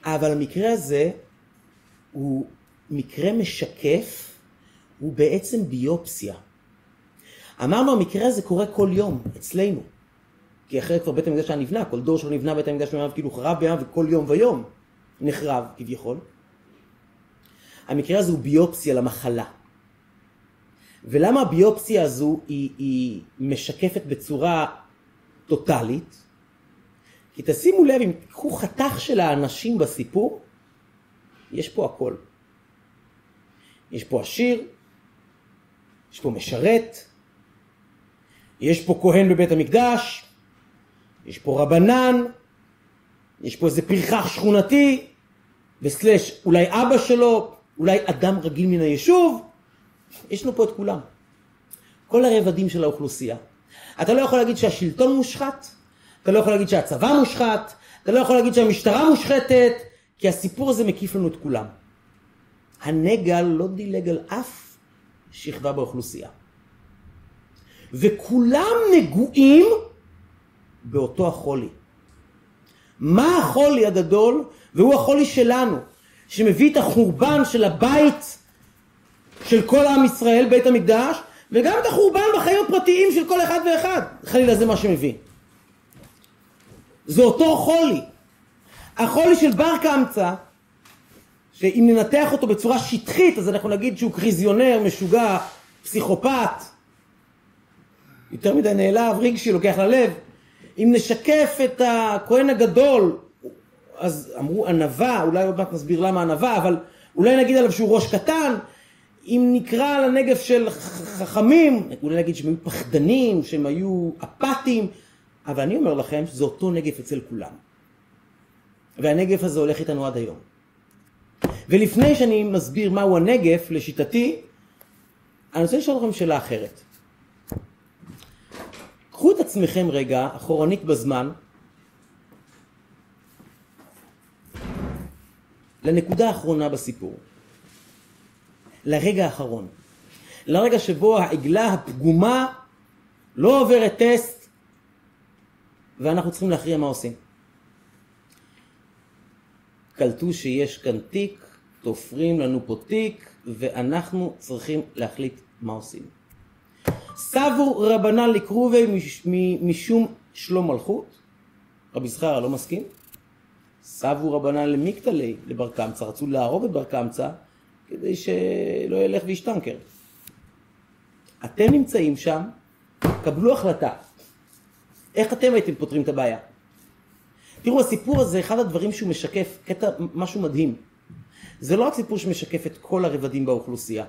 A: אבל המקרה הזה הוא מקרה משקף, הוא בעצם ביופסיה. אמרנו המקרה הזה קורה כל יום, אצלנו. כי אחרת כבר בית המקדש היה נבנה, כל דור שלא נבנה בית המקדש בימיו כאילו חרב בימיו וכל יום ויום נחרב כביכול. המקרה הזה הוא ביופסיה למחלה. ולמה הביופסיה הזו היא, היא משקפת בצורה טוטאלית? כי תשימו לב, אם תיקחו חתך של האנשים בסיפור, יש פה הכל. יש פה עשיר, יש פה משרת, יש פה כהן בבית המקדש, יש פה רבנן, יש פה איזה פרחח שכונתי, וסלש אולי אבא שלו, אולי אדם רגיל מן היישוב, יש לנו פה את כולם. כל הרבדים של האוכלוסייה. אתה לא יכול להגיד שהשלטון מושחת, אתה לא יכול להגיד שהצבא מושחת, אתה לא יכול להגיד שהמשטרה מושחתת, כי הסיפור הזה מקיף לנו את כולם. הנגע לא דילג על אף שכבה באוכלוסייה. וכולם נגועים באותו החולי. מה החולי הגדול? והוא החולי שלנו, שמביא את החורבן של הבית של כל עם ישראל, בית המקדש, וגם את החורבן בחיים הפרטיים של כל אחד ואחד. חלילה זה מה שמביא. זה אותו חולי. החולי של בר קמצא, שאם ננתח אותו בצורה שטחית, אז אנחנו נגיד שהוא קריזיונר, משוגע, פסיכופת, יותר מדי נעלב, רגשי, לוקח ללב. אם נשקף את הכהן הגדול, אז אמרו ענווה, אולי עוד מעט נסביר למה ענווה, אבל אולי נגיד עליו שהוא ראש קטן. אם נקרא לנגף של חכמים, אולי נגיד שהם היו פחדנים, שהם היו אפאתיים, אבל אני אומר לכם שזה אותו נגף אצל כולם. והנגף הזה הולך איתנו עד היום. ולפני שאני מסביר מהו הנגף, לשיטתי, אני רוצה לשאול אתכם שאלה אחרת. קחו את עצמכם רגע, אחורנית בזמן, לנקודה האחרונה בסיפור. לרגע האחרון. לרגע שבו העגלה הפגומה לא עוברת טסט ואנחנו צריכים להכריע מה עושים. קלטו שיש כאן תיק, תופרים לנו פה תיק ואנחנו צריכים להחליט מה עושים. סבו רבנן לקרובי מש, משום שלום מלכות, רבי זכריה לא מסכים, סבו רבנן למיקטלי לבר קמצא, רצו להרוג את בר קמצא כדי שלא ילך וישטנקר. אתם נמצאים שם, קבלו החלטה. איך אתם הייתם פותרים את הבעיה? תראו, הסיפור הזה, אחד הדברים שהוא משקף, קטע, משהו מדהים. זה לא רק סיפור שמשקף את כל הרבדים באוכלוסייה.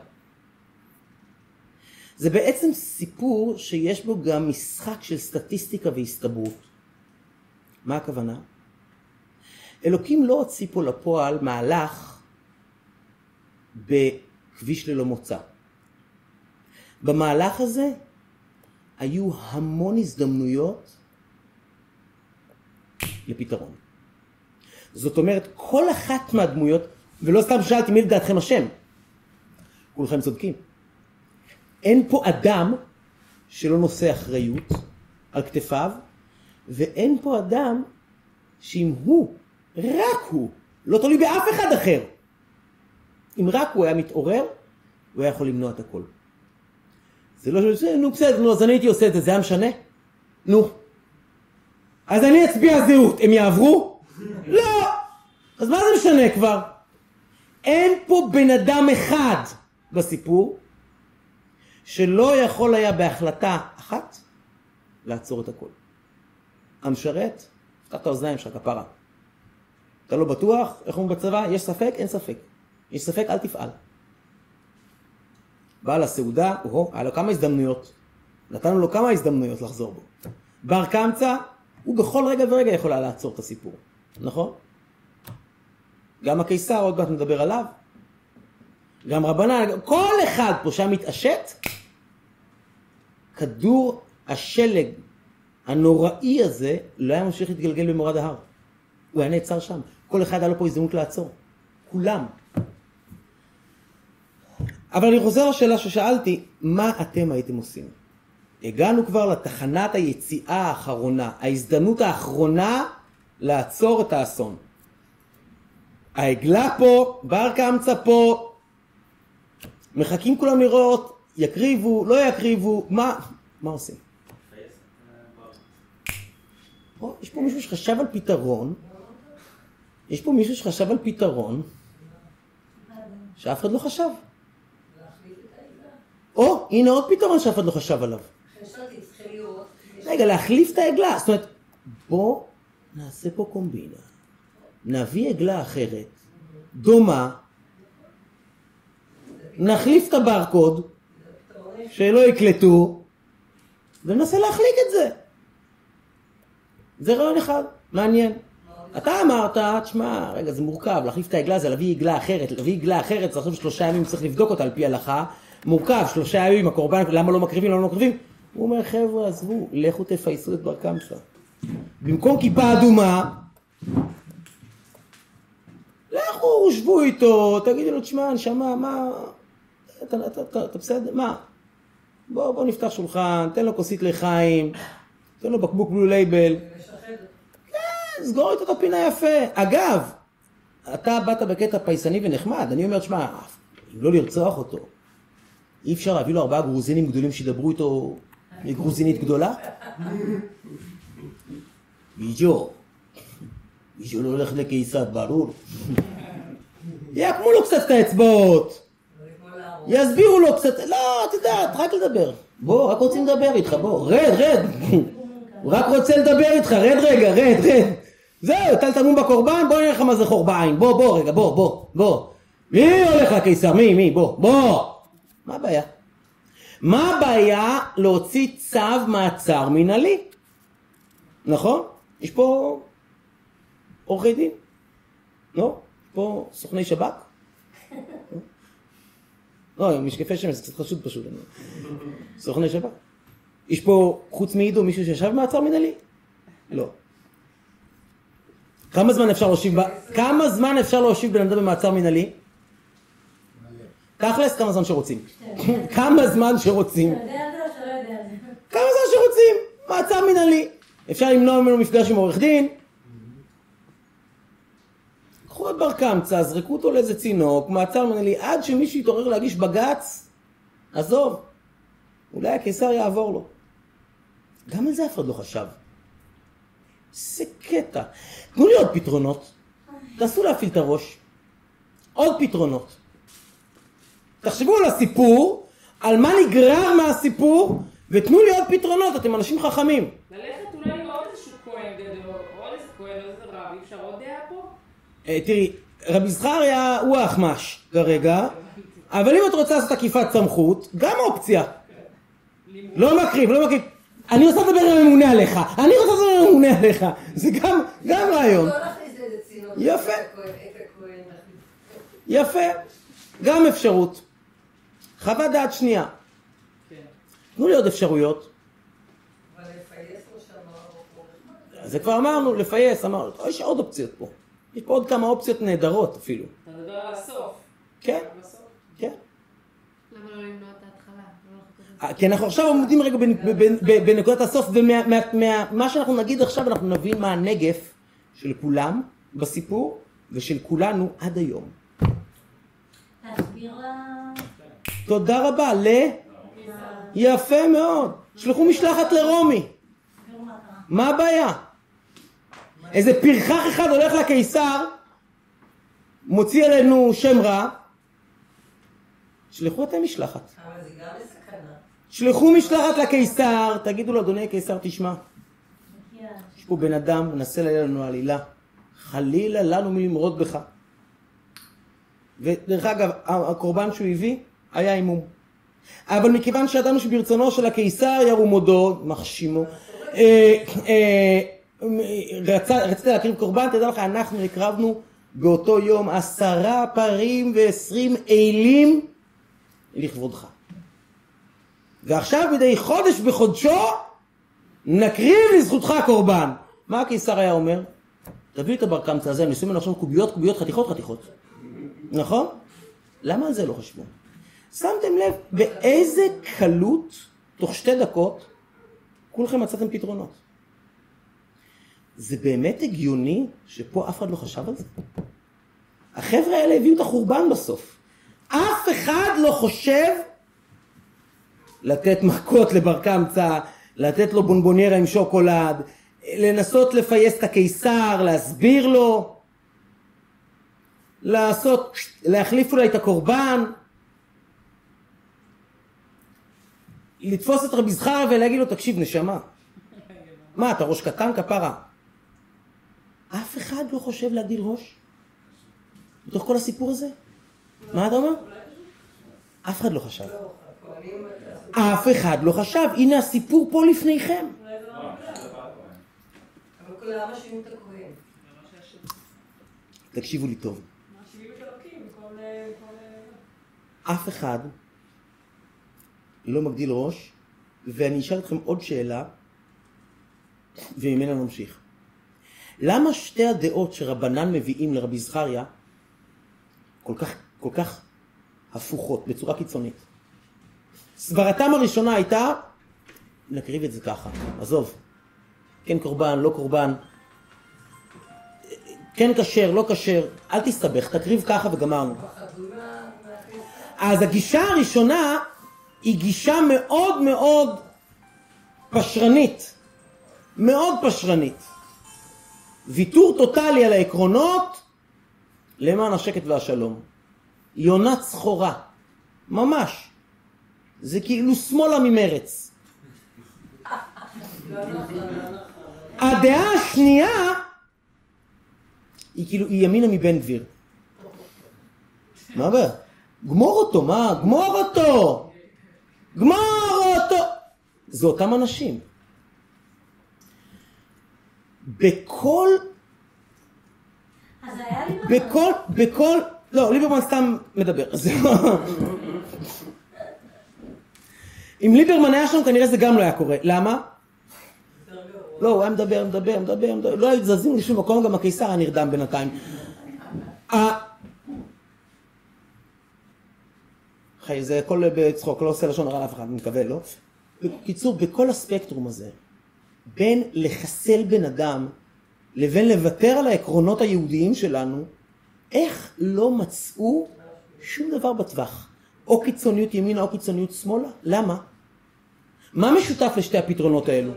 A: זה בעצם סיפור שיש בו גם משחק של סטטיסטיקה והסתברות. מה הכוונה? אלוקים לא הוציא פה לפועל מהלך בכביש ללא מוצא. במהלך הזה היו המון הזדמנויות לפתרון. זאת אומרת, כל אחת מהדמויות, ולא סתם שאלתי מי לדעתכם אשם, כולכם צודקים. אין פה אדם שלא נושא אחריות על כתפיו, ואין פה אדם שאם הוא, רק הוא, לא תלוי באף אחד אחר, אם רק הוא היה מתעורר, הוא היה יכול למנוע את הכל. זה לא ש... נו בסדר, נו אז אני הייתי עושה את זה, זה היה משנה? נו. אז אני אצביע זהות, הם יעברו? לא. אז מה זה משנה כבר? אין פה בן אדם אחד בסיפור שלא יכול היה בהחלטה אחת לעצור את הכל. המשרת, פתח את האוזניים שלך, כפרה. אתה לא בטוח, איך אומרים בצבא? יש ספק? אין ספק. יש ספק? אל תפעל. בעל הסעודה, או, היה לו כמה הזדמנויות. נתנו לו כמה הזדמנויות לחזור בו. בר קמצא, הוא בכל רגע ורגע יכול היה לעצור את הסיפור, נכון? גם הקיסר, עוד מעט נדבר עליו. גם רבנן, כל אחד פה שהיה מתעשת, כדור השלג הנוראי הזה לא היה ממשיך להתגלגל במורד ההר. הוא היה נעצר שם. כל אחד היה לו פה הזדמנות לעצור. כולם. אבל אני חוזר לשאלה ששאלתי, מה אתם הייתם עושים? הגענו כבר לתחנת היציאה האחרונה, ההזדמנות האחרונה לעצור את האסון. העגלה פה, בר קמצא פה, מחכים כולם לראות, יקריבו, לא יקריבו, מה, מה עושים? או, יש פה מישהו שחשב על פתרון, יש פה מישהו שחשב על פתרון שאף אחד לא חשב. או, הנה עוד פתרון שאף אחד לא חשב עליו. רגע, להחליף את העגלה. זאת אומרת, בוא נעשה פה קומבינה. נביא עגלה אחרת, דומה, נחליף את הברקוד, שלא יקלטו, וננסה להחליק את זה. זה רעיון אחד, מעניין. אתה אמרת, תשמע, רגע, זה מורכב, להחליף את העגלה זה להביא עגלה אחרת, להביא עגלה אחרת, צריך שלושה ימים, צריך לבדוק אותה על פי הלכה, מורכב, שלושה ימים, הקורבן, למה לא מקריבים, למה לא מקריבים? הוא אומר, חבר'ה, עזבו, לכו תפייסו את בר קמצא. במקום כיפה אדומה, לכו, שבו איתו, תגידו לו, תשמע, נשמה, מה... אתה, אתה, אתה, אתה בסדר? מה? בוא, בוא נפתח שולחן, תן לו כוסית לחיים, תן לו בקבוק בלו לייבל. סגור איתו את הפינה יפה. אגב, אתה באת בקטע פייסני ונחמד, אני אומר, תשמע, אם לא לרצוח אותו, אי אפשר להביא לו ארבעה גרוזינים גדולים שידברו איתו גרוזינית גדולה? ביג'ו, ביג'ו לא הולך לקיסר, ברור. יעקמו לו קצת את האצבעות, יסבירו לו קצת, לא, את יודעת, רק לדבר. בוא, רק רוצים לדבר איתך, בוא, רד, רד. רק רוצה לדבר איתך, רד רגע, רד, רד. זהו, טל תמום בקורבן, בוא נראה לך מה זה חורביים. בוא, בוא, רגע, בוא, בוא, בוא. מי הולך לקיסר? מי, מי? בוא, בוא. מה הבעיה? מה הבעיה להוציא צו מעצר מינהלי? נכון? יש פה עורכי דין. לא? פה סוכני שב"כ? לא, משקפי שמש זה קצת חשוד פשוט. סוכני שב"כ. יש פה, חוץ מעידו, מישהו שישב במעצר מנהלי? לא. כמה זמן אפשר להושיב, כמה זמן אפשר להושיב בן אדם במעצר מנהלי? תכלס, כמה זמן שרוצים. כמה זמן שרוצים. כמה זמן שרוצים. מעצר מנהלי. אפשר למנוע ממנו מפגש עם עורך דין. קחו את בר קמצא, זרקו אותו לאיזה צינוק, מעצר מנהלי, עד שמישהו יתעורר להגיש בג"ץ, עזוב. אולי הקיסר יעבור לו. גם על זה אף אחד לא חשב. זה קטע. תנו לי עוד פתרונות. תנסו להפעיל את הראש. עוד פתרונות. תחשבו על הסיפור, על מה נגרר מהסיפור, ותנו לי עוד פתרונות, אתם אנשים חכמים.
C: ללכת אולי עם עוד איזשהו כהן גדול, או איזה כהן, איזה רב, אי אפשר עוד דעה פה?
A: אה, תראי, רבי זכריה הוא האחמ"ש כרגע, אבל אם את רוצה לעשות עקיפת סמכות, גם אופציה. לא מקריב, לא מקריב. אני רוצה לדבר עם הממונה עליך, אני רוצה לדבר עם הממונה עליך. זה גם, גם רעיון. יפה.
B: את את.
A: יפה. גם אפשרות. חוות דעת שנייה.
C: כן.
A: תנו לי עוד אפשרויות. זה כבר אמרנו, לפייס, אמרנו, יש עוד אופציות פה. יש פה עוד כמה אופציות נהדרות אפילו.
C: אתה מדבר על הסוף.
A: כן. כן.
F: למה לא למנוע את ההתחלה? לא לחכות
A: אה, כי אנחנו עכשיו עומדים רגע בנקודת הסוף, ומה שאנחנו נגיד עכשיו, אנחנו נבין מה הנגף של כולם בסיפור, ושל כולנו עד היום. תודה רבה, ל... יפה מאוד. שלחו משלחת לרומי.
G: מה
A: הבעיה? איזה פרחח אחד הולך לקיסר, מוציא עלינו שם רע, שלחו אתם משלחת.
B: אבל זה גם.
A: שלחו משלחת לקיסר, תגידו לו, אדוני הקיסר, תשמע. יש פה בן אדם, מנסה להעיר לנו עלילה. חלילה לנו מלמרוד בך. ודרך אגב, הקורבן שהוא הביא היה הימום. אבל מכיוון שידענו שברצונו של הקיסר ירום הודו, מחשימו, אה, אה, רצית להקריב קורבן, תדע לך, אנחנו הקרבנו באותו יום עשרה פרים ועשרים אלים לכבודך. ועכשיו מדי חודש בחודשו נקריב לזכותך קורבן. מה הקיסר היה אומר? תביא את הבר קמצא הזה, אני ממנו עכשיו קוביות, קוביות, חתיכות, חתיכות. נכון? למה על זה לא חשבו? שמתם לב באיזה קלות, תוך שתי דקות, כולכם מצאתם פתרונות. זה באמת הגיוני שפה אף אחד לא חשב על זה? החבר'ה האלה הביאו את החורבן בסוף. אף אחד לא חושב לתת מכות לבר קמצא, לתת לו בונבוניירה עם שוקולד, לנסות לפייס את הקיסר, להסביר לו, לעשות, להחליף אולי את הקורבן, לתפוס את רבי זכר ולהגיד לו, תקשיב נשמה, מה אתה ראש קטן כפרה? אף אחד לא חושב להגדיל ראש? בתוך כל הסיפור הזה? מה אתה אומר? אף אחד לא חשב. אף אחד לא חשב, הנה הסיפור פה לפניכם. תקשיבו לי טוב. אף אחד לא מגדיל ראש, ואני אשאל אתכם עוד שאלה, וממנה נמשיך. למה שתי הדעות שרבנן מביאים לרבי זכריה כל כך, כל כך הפוכות, בצורה קיצונית? סברתם הראשונה הייתה, נקריב את זה ככה, עזוב, כן קורבן, לא קורבן, כן כשר, לא כשר, אל תסתבך, תקריב ככה וגמרנו. אז הגישה הראשונה היא גישה מאוד מאוד פשרנית. מאוד פשרנית. ויתור טוטאלי על העקרונות למען השקט והשלום. יונת סחורה. ממש. זה כאילו שמאלה ממרץ.
B: לא לא.
A: הדעה השנייה היא כאילו, היא ימינה מבן גביר. מה הבעיה? גמור אותו, מה? גמור אותו! גמור אותו! זה אותם אנשים. בכל...
G: אז היה ליברמן.
A: בכל, בכל, לא, ליברמן סתם מדבר. אם ליברמן היה שם כנראה זה גם לא היה קורה. למה? לא, הוא היה מדבר, מדבר, מדבר, מדבר, לא היו זזים לשום מקום, גם הקיסר היה נרדם בינתיים. חי, זה הכל בצחוק, לא עושה לשון הרע לאף אחד, אני מקווה, לא? בקיצור, בכל הספקטרום הזה, בין לחסל בן אדם לבין לוותר על העקרונות היהודיים שלנו, איך לא מצאו שום דבר בטווח? או קיצוניות ימינה או קיצוניות שמאלה? למה? מה משותף לשתי הפתרונות האלו?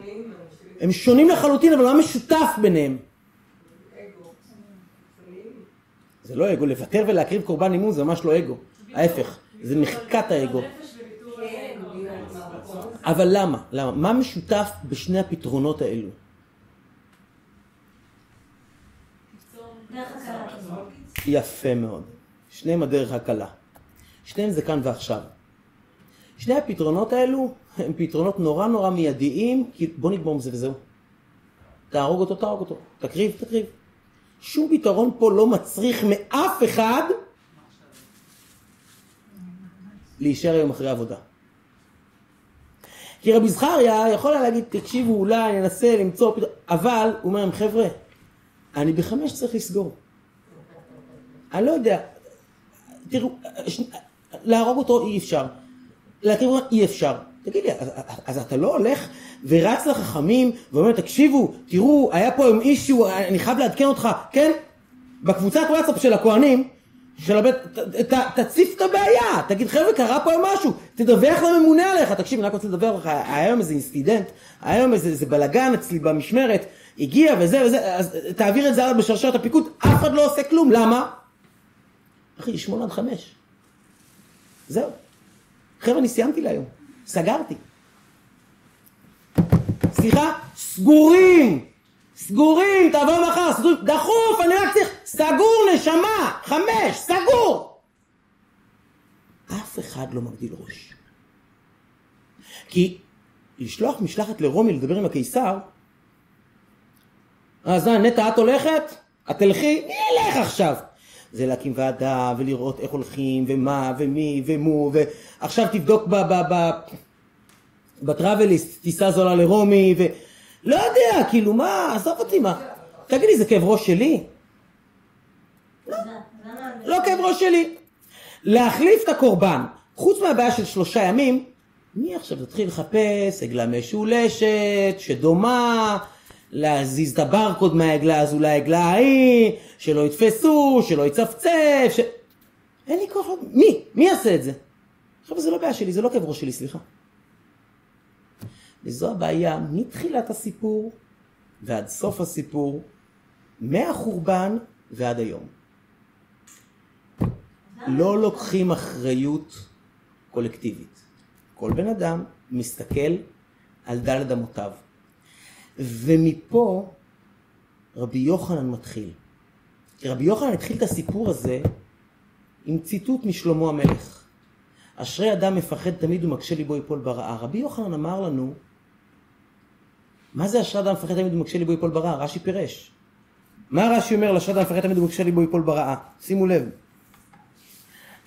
A: הם שונים לחלוטין, אבל מה משותף ביניהם? זה לא אגו, לוותר ולהקריב קורבן אימון זה ממש לא אגו. ההפך, זה מחיקת האגו. אבל למה? למה? מה משותף בשני הפתרונות האלו? יפה מאוד. שניהם הדרך הקלה. שניהם זה כאן ועכשיו. שני הפתרונות האלו הם פתרונות נורא נורא מיידיים, כי בוא נגמור מזה וזהו. תהרוג אותו, תהרוג אותו. תקריב, תקריב. שום פתרון פה לא מצריך מאף אחד להישאר היום אחרי עבודה. כי רבי זכריה יכול היה להגיד, תקשיבו, אולי ננסה למצוא פתרון, אבל הוא אומר להם, חבר'ה, אני בחמש צריך לסגור. אני לא יודע, תראו, להרוג אותו אי אפשר, להקריב אותו אי אפשר. תגיד לי, אז, אז אתה לא הולך ורץ לחכמים ואומר, תקשיבו, תראו, היה פה היום issue, אני חייב לעדכן אותך, כן? בקבוצת וואטסאפ של הכהנים, של הבית, ת, ת, תציף את הבעיה, תגיד חבר'ה קרה פה משהו, תדווח לממונה עליך, תקשיב אני רק רוצה לדבר לך, היה היום איזה incident, היה היום איזה, איזה בלאגן אצלי במשמרת, הגיע וזה וזה, אז תעביר את זה הלאה בשרשרת הפיקוד, אף אחד לא עושה כלום, למה? אחי, שמונה עד חמש. זהו. חבר'ה, אני סיימתי להיום, סגרתי. סליחה? סגורים! סגורים, תבוא מחר, סגורים, דחוף, אני רק צריך, סגור נשמה, חמש, סגור! אף אחד לא מגדיל ראש. כי לשלוח משלחת לרומי לדבר עם הקיסר, אז נטע את הולכת? את תלכי? מי ילך עכשיו? זה להקים ועדה ולראות איך הולכים ומה ומי ומו ועכשיו תבדוק בטראבליסט טיסה זולה לרומי ו... לא יודע, כאילו מה, עזוב אותי מה. תגיד לי, זה כאב ראש שלי?
G: למה-
A: לא כאב ראש שלי. להחליף את הקורבן, חוץ מהבעיה של שלושה ימים, מי עכשיו תתחיל לחפש עגלה משולשת, שדומה, להזיז את הברקוד מהעגלה הזו לעגלה ההיא, שלא יתפסו, שלא יצפצף, ש... אין לי כוח, מי? מי יעשה את זה? חבר'ה, זה לא בעיה שלי, זה לא כאב ראש שלי, סליחה. וזו הבעיה מתחילת הסיפור ועד סוף הסיפור, מהחורבן ועד היום. לא לוקחים אחריות קולקטיבית. כל בן אדם מסתכל על דלת אמותיו. ומפה רבי יוחנן מתחיל. רבי יוחנן התחיל את הסיפור הזה עם ציטוט משלמה המלך. אשרי אדם מפחד תמיד ומקשה ליבו יפול ברעה. רבי יוחנן אמר לנו, מה זה אשרי אדם מפחד תמיד ומקשה ליבו יפול ברעה? רש"י פירש. מה רש"י אומר לאשרי אדם מפחד תמיד ומקשה ליבו יפול ברעה? שימו לב.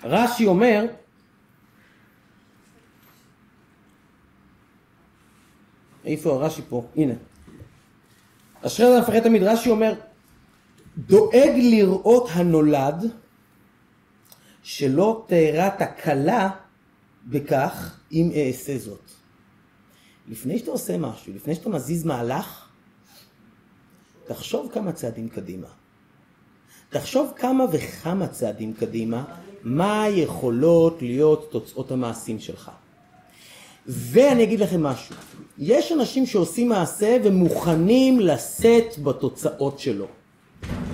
A: רש"י אומר, איפה הרש"י פה? הנה. אשרי אדם מפחד תמיד, רש"י אומר, דואג לראות הנולד, שלא תארע תקלה בכך אם אעשה זאת. לפני שאתה עושה משהו, לפני שאתה מזיז מהלך, תחשוב כמה צעדים קדימה. תחשוב כמה וכמה צעדים קדימה, מה יכולות להיות תוצאות המעשים שלך. ואני אגיד לכם משהו, יש אנשים שעושים מעשה ומוכנים לשאת בתוצאות שלו.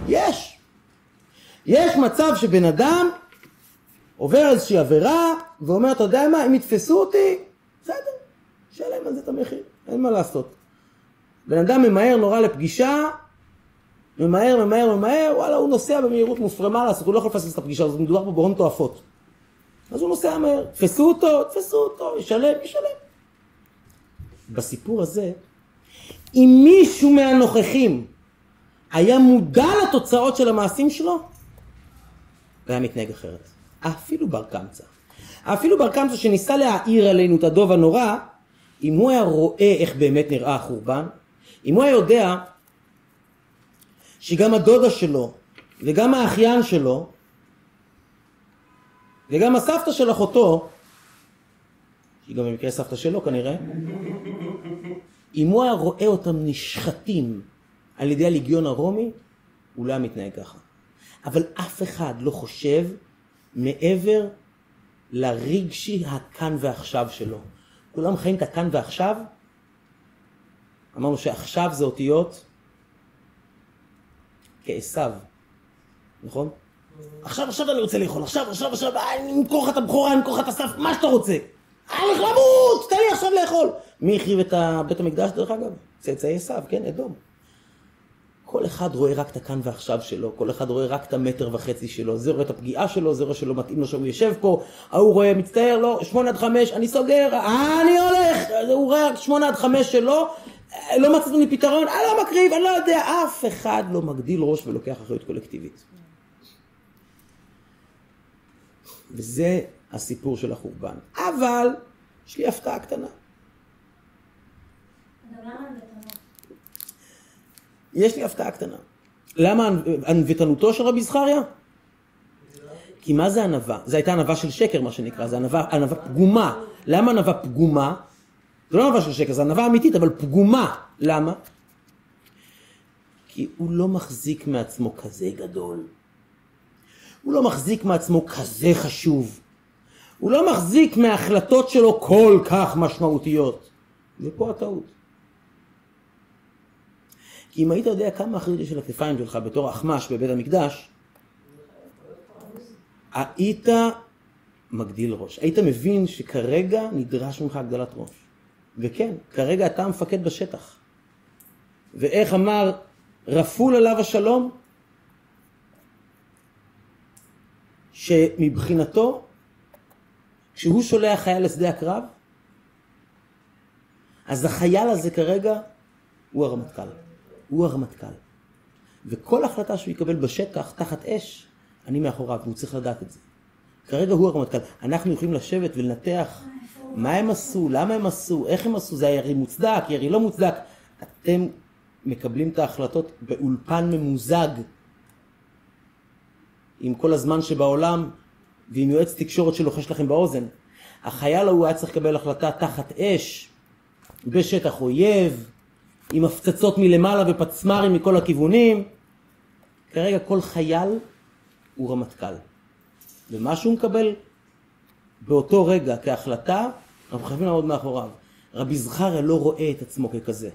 A: יש. יש מצב שבן אדם עובר איזושהי עבירה ואומר, אתה יודע מה, אם יתפסו אותי, בסדר, שלם על זה את המחיר, אין מה לעשות. בן אדם ממהר נורא לפגישה, ממהר, ממהר, ממהר, וואלה, הוא נוסע במהירות מופרמה לעשות, הוא לא יכול לפספס את הפגישה הזאת, מדובר פה בהון תועפות. אז הוא נוסע מהר, תפסו אותו, תפסו אותו, ישלם, ישלם. בסיפור הזה, אם מישהו מהנוכחים היה מודע לתוצאות של המעשים שלו, והיה מתנהג אחרת. אפילו בר קמצא. אפילו בר קמצא שניסה להעיר עלינו את הדוב הנורא, אם הוא היה רואה איך באמת נראה החורבן, אם הוא היה יודע שגם הדודה שלו וגם האחיין שלו וגם הסבתא של אחותו, שהיא גם במקרה סבתא שלו כנראה, אם הוא היה רואה אותם נשחטים על ידי הליגיון הרומי, הוא לא היה מתנהג ככה. אבל אף אחד לא חושב מעבר לרגשי הכאן ועכשיו שלו. כולם חיים את הכאן ועכשיו. אמרנו שעכשיו זה אותיות כעשו, נכון? עכשיו, עכשיו אני רוצה לאכול, עכשיו, עכשיו, עכשיו, אה, אני אמכור לך את הבכורה, אני אמכור לך את הסף, מה שאתה רוצה. הולך למות, תן לי עכשיו לאכול. מי החריב את בית המקדש דרך אגב? צאצאי עשו, כן, אדום. כל אחד רואה רק את הכאן ועכשיו שלו, כל אחד רואה רק את המטר וחצי שלו, זה רואה את הפגיעה שלו, זה רואה שלא מתאים לו שהוא יושב פה, ההוא רואה, מצטער, לא, שמונה עד חמש, אני סוגר, אה, אני הולך, הוא רואה רק שמונה עד חמש שלו, לא מצאנו לי פתרון, אני לא מקריב, אני לא יודע, אף אחד לא מגדיל ראש ולוקח אחריות קולקטיבית. וזה הסיפור של החורבן. אבל, יש לי הפתעה קטנה. יש לי הפתעה קטנה. למה ענוותנותו של רבי זכריה? כי מה זה ענווה? זו הייתה ענווה של שקר מה שנקרא, זו ענווה, פגומה. למה ענווה פגומה? זה לא ענווה של שקר, זו ענווה אמיתית, אבל פגומה. למה? כי הוא לא מחזיק מעצמו כזה גדול. הוא לא מחזיק מעצמו כזה חשוב. הוא לא מחזיק מההחלטות שלו כל כך משמעותיות. ופה הטעות. כי אם היית יודע כמה אחריות יש על הכתפיים שלך בתור אחמ"ש בבית המקדש, היית מגדיל ראש. היית מבין שכרגע נדרש ממך הגדלת ראש. וכן, כרגע אתה המפקד בשטח. ואיך אמר רפול עליו השלום? שמבחינתו, כשהוא שולח חייל לשדה הקרב, אז החייל הזה כרגע הוא הרמטכ"ל. הוא הרמטכ"ל. וכל החלטה שהוא יקבל בשטח, תחת אש, אני מאחוריו, והוא צריך לדעת את זה. כרגע הוא הרמטכ"ל. אנחנו יכולים לשבת ולנתח מה הם עשו, למה הם עשו, איך הם עשו, זה היה ירי מוצדק, ירי לא מוצדק. אתם מקבלים את ההחלטות באולפן ממוזג, עם כל הזמן שבעולם, ועם יועץ תקשורת שלוחש לכם באוזן. החייל ההוא היה צריך לקבל החלטה תחת אש, בשטח אויב, עם הפצצות מלמעלה ופצמ"רים מכל הכיוונים. כרגע כל חייל הוא רמטכ"ל. ומה שהוא מקבל באותו רגע כהחלטה, אנחנו חייבים לעמוד מאחוריו. רבי זכריה לא רואה את עצמו ככזה,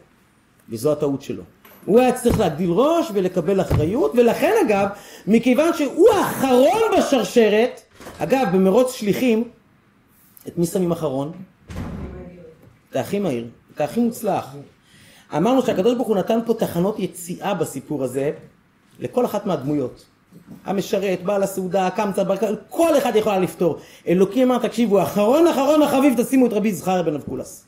A: וזו הטעות שלו. הוא היה צריך להגדיל ראש ולקבל אחריות, ולכן אגב, מכיוון שהוא האחרון בשרשרת, אגב, במרוץ שליחים, את מי שמים אחרון? את הכי מהיר, את הכי מוצלח. אמרנו שהקדוש ברוך הוא נתן פה תחנות יציאה בסיפור הזה לכל אחת מהדמויות. המשרת, בעל הסעודה, קמצא, ברקה, כל אחד יכולה לפתור. אלוקים אמר, תקשיבו, אחרון אחרון החביב תשימו את רבי זכריה בן אבקולס.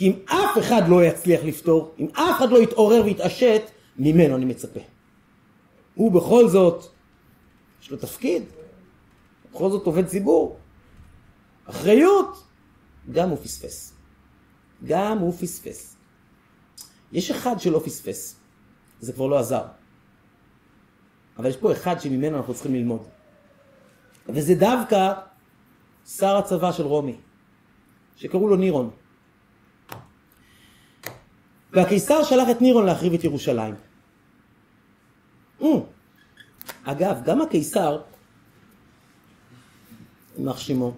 A: כי אם אף אחד לא יצליח לפתור, אם אף אחד לא יתעורר ויתעשת, ממנו אני מצפה. הוא בכל זאת, יש לו תפקיד, בכל זאת עובד ציבור, אחריות, גם הוא פספס. גם הוא פספס. יש אחד שלא פספס, זה כבר לא עזר. אבל יש פה אחד שממנו אנחנו צריכים ללמוד. וזה דווקא שר הצבא של רומי, שקראו לו נירון. והקיסר שלח את נירון להחריב את ירושלים. Mm. אגב, גם הקיסר, יימח שמו,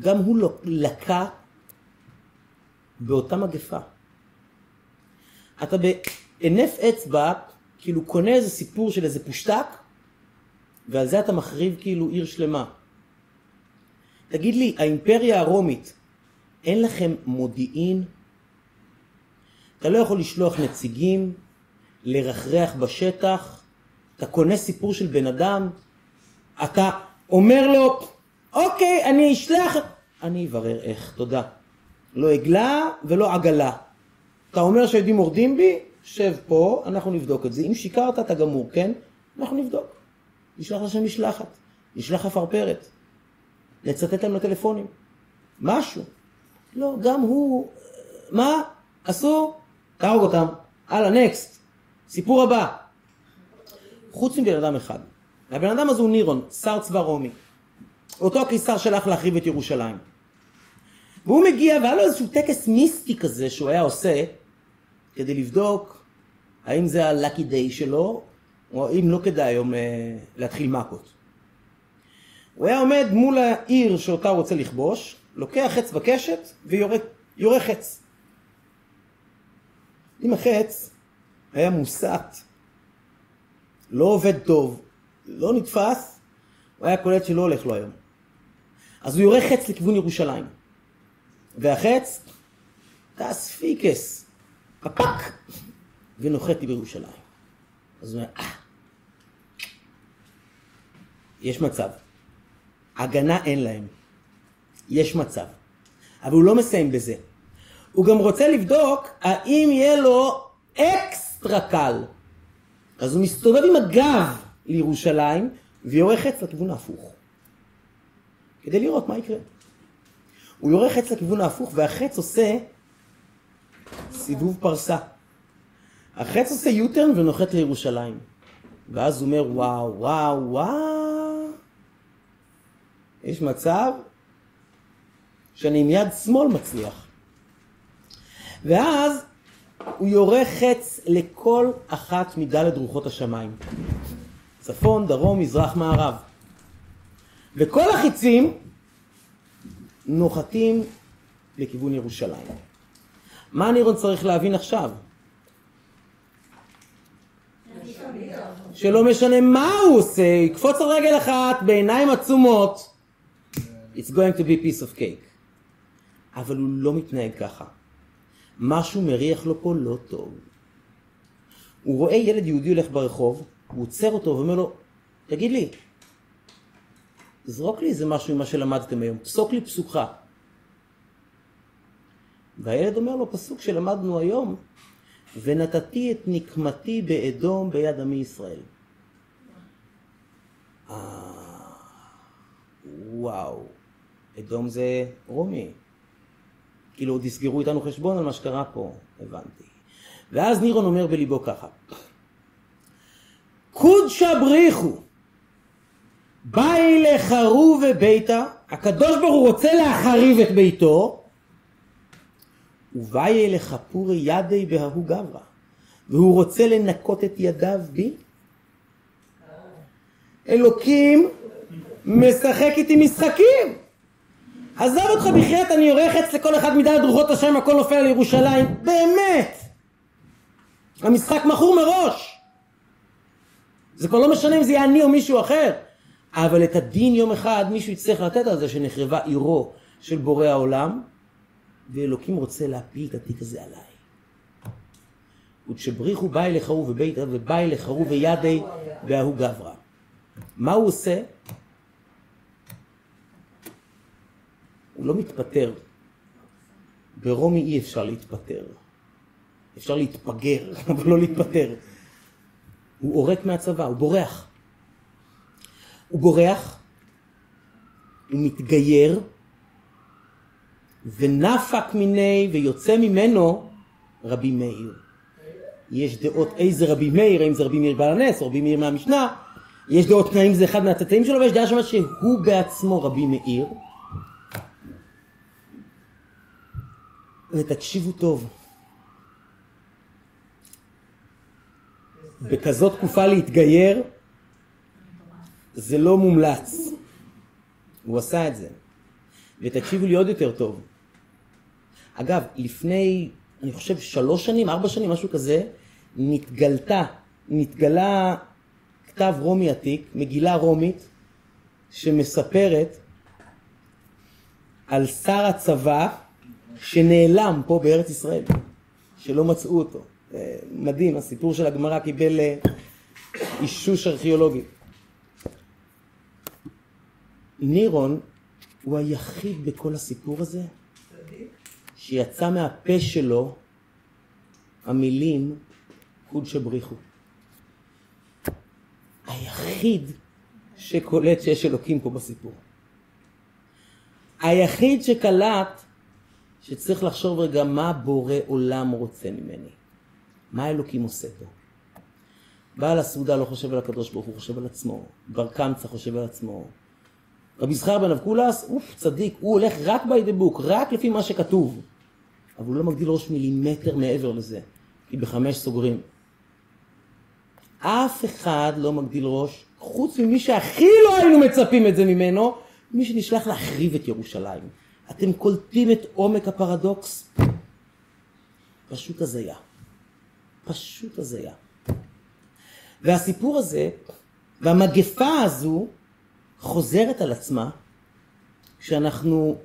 A: גם הוא לא לקה באותה מגפה. אתה בהינף אצבע, כאילו קונה איזה סיפור של איזה פושטק, ועל זה אתה מחריב כאילו עיר שלמה. תגיד לי, האימפריה הרומית, אין לכם מודיעין? אתה לא יכול לשלוח נציגים, לרחרח בשטח, אתה קונה סיפור של בן אדם, אתה אומר לו, אוקיי, אני אשלח, אני אברר איך, תודה. לא עגלה ולא עגלה. אתה אומר שהיהודים מורדים בי, שב פה, אנחנו נבדוק את זה. אם שיקרת, אתה גמור, כן? אנחנו נבדוק. נשלח לשם משלחת, נשלח חפרפרת, נצטט להם לטלפונים. משהו. לא, גם הוא... מה? אסור? תהרוג אותם. הלאה, נקסט. סיפור הבא. חוץ מבן אדם אחד. הבן אדם הזה הוא נירון, שר צבא רומי. אותו הקיסר שלח להחריב את ירושלים. והוא מגיע והיה לו איזשהו טקס מיסטי כזה שהוא היה עושה כדי לבדוק האם זה הלאקי דיי שלו או אם לא כדאי היום אה, להתחיל מכות. הוא היה עומד מול העיר שאותה הוא רוצה לכבוש, לוקח חץ בקשת ויורה חץ. אם החץ היה מוסט, לא עובד טוב, לא נתפס, הוא היה קולט שלא הולך לו היום. אז הוא יורה חץ לכיוון ירושלים. והחץ, טס פיקס, פפק, ונוחת לי בירושלים. אז הוא אומר, אה, יש מצב. הגנה אין להם. יש מצב. אבל הוא לא מסיים בזה. הוא גם רוצה לבדוק האם יהיה לו אקסטרה קל. אז הוא מסתובב עם הגב לירושלים ויורה חץ לכיוון ההפוך. כדי לראות מה יקרה. הוא יורה חץ לכיוון ההפוך והחץ עושה סיבוב פרסה. החץ עושה יוטרן ונוחת לירושלים. ואז הוא אומר וואו וואו וואו יש מצב שאני עם יד שמאל מצליח. ואז הוא יורה חץ לכל אחת מדלת רוחות השמיים. צפון, דרום, מזרח, מערב. וכל החיצים נוחתים לכיוון ירושלים. מה נירון צריך להבין עכשיו? שלא משנה מה הוא עושה, יקפוץ על רגל אחת בעיניים עצומות, it's going to be piece of cake. אבל הוא לא מתנהג ככה. משהו מריח לו פה לא טוב. הוא רואה ילד יהודי הולך ברחוב, הוא עוצר אותו ואומר לו, תגיד לי, זרוק לי איזה משהו ממה שלמדתם היום, פסוק לי פסוקך. והילד אומר לו פסוק שלמדנו היום, ונתתי את נקמתי באדום ביד עמי ישראל. אה, וואו, אדום זה רומי. כאילו תסגרו איתנו חשבון על מה שקרה פה, הבנתי. ואז נירון אומר בליבו ככה, קודשא בריחו, באי לחרוב וביתה, הקדוש ברוך הוא רוצה להחריב את ביתו, ובאי לחפורי ידי בהוא גברא, והוא רוצה לנקות את ידיו בי. אלוקים משחק איתי משחקים. עזוב אותך בחייאת, אני יורה חץ לכל אחד מדלת רוחות השם, הכל נופל על ירושלים. באמת! המשחק מכור מראש. זה כבר לא משנה אם זה יהיה אני או מישהו אחר. אבל את הדין יום אחד מישהו יצטרך לתת על זה שנחרבה עירו של בורא העולם, ואלוקים רוצה להפיל את התיק הזה עליי. ותשבריחו באי לחרו ובית ובאי לחרו וידי וההוא גברא. מה הוא עושה? הוא לא מתפטר. ברומי אי אפשר להתפטר. אפשר להתפגר, אבל לא להתפטר. הוא עורק מהצבא, הוא בורח. הוא בורח, הוא מתגייר, ונפק מיני ויוצא ממנו רבי מאיר. יש דעות איזה רבי מאיר, האם זה רבי מאיר בעל הנס או רבי מאיר מהמשנה, יש דעות האם זה אחד מהצאצאים שלו ויש דעה שמה שהוא בעצמו רבי מאיר. ותקשיבו טוב, בכזאת תקופה להתגייר זה לא מומלץ. הוא עשה את זה. ותקשיבו לי עוד יותר טוב. אגב, לפני, אני חושב, שלוש שנים, ארבע שנים, משהו כזה, נתגלתה, נתגלה כתב רומי עתיק, מגילה רומית, שמספרת על שר הצבא שנעלם פה בארץ ישראל, שלא מצאו אותו. מדהים, הסיפור של הגמרא קיבל אה, אישוש ארכיאולוגי. נירון הוא היחיד בכל הסיפור הזה שיצא מהפה שלו המילים קודשא בריחו. היחיד שקולט שיש אלוקים פה בסיפור. היחיד שקלט שצריך לחשוב רגע מה בורא עולם רוצה ממני. מה אלוקים עושה פה? בעל הסעודה לא חושב על הקדוש ברוך הוא, חושב על עצמו. בר קמצא חושב על עצמו. רבי זכר בן אבקולס, הוא צדיק, הוא הולך רק by the book, רק לפי מה שכתוב. אבל הוא לא מגדיל ראש מילימטר מעבר לזה, כי בחמש סוגרים. אף אחד לא מגדיל ראש, חוץ ממי שהכי לא היינו מצפים את זה ממנו, מי שנשלח להחריב את ירושלים. אתם קולטים את עומק הפרדוקס? פשוט הזיה. פשוט הזיה. והסיפור הזה, והמגפה הזו, חוזרת על עצמה כשאנחנו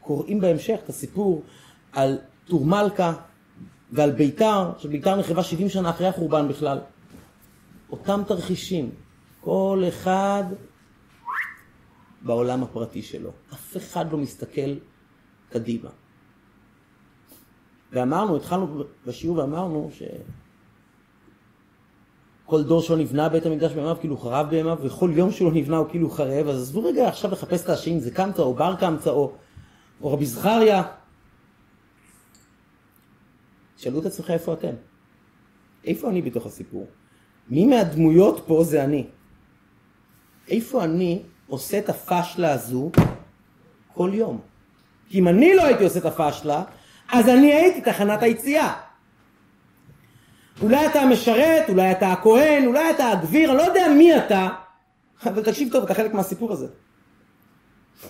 A: קוראים בהמשך את הסיפור על טור מלכה ועל ביתר, שביתר נחרבה 70 שנה אחרי החורבן בכלל. אותם תרחישים, כל אחד בעולם הפרטי שלו. אף אחד לא מסתכל קדימה. ואמרנו, התחלנו בשיעור ואמרנו ש... כל דור שלא נבנה בית המקדש בימיו כאילו חרב בימיו, וכל יום שלא נבנה הוא כאילו חרב, אז עזבו רגע עכשיו לחפש את האשמים, זה קמצא או בר קמצא או, או רבי זכריה. שאלו את עצמכם איפה אתם? איפה אני בתוך הסיפור? מי מהדמויות פה זה אני? איפה אני עושה את הפשלה הזו כל יום? אם אני לא הייתי עושה את הפשלה, אז אני הייתי תחנת היציאה. אולי אתה המשרת, אולי אתה הכהן, אולי אתה הגביר, אני לא יודע מי אתה, אבל תקשיב טוב, אתה חלק מהסיפור הזה.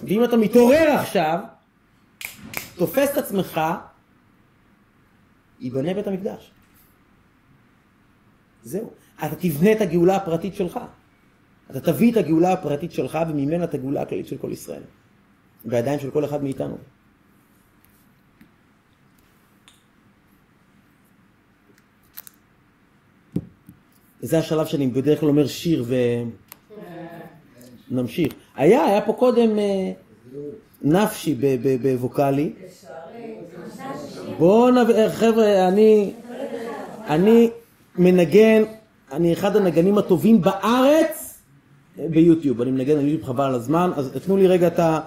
A: ואם אתה מתעורר עכשיו, תופס את עצמך, ייבנה בית המקדש. זהו. אתה תבנה את הגאולה הפרטית שלך. אתה תביא את הגאולה הפרטית שלך וממנה את הגאולה הכללית של כל ישראל. בידיים של כל אחד מאיתנו. זה השלב שאני בדרך כלל אומר שיר ונמשיך. היה, היה פה קודם אה, נפשי בווקאלי. בואו נב... אה, חבר'ה, אני, אני מנגן, אני אחד הנגנים הטובים בארץ ביוטיוב. אני מנגן על יוטיוב חבל על הזמן, אז תנו לי רגע את ה...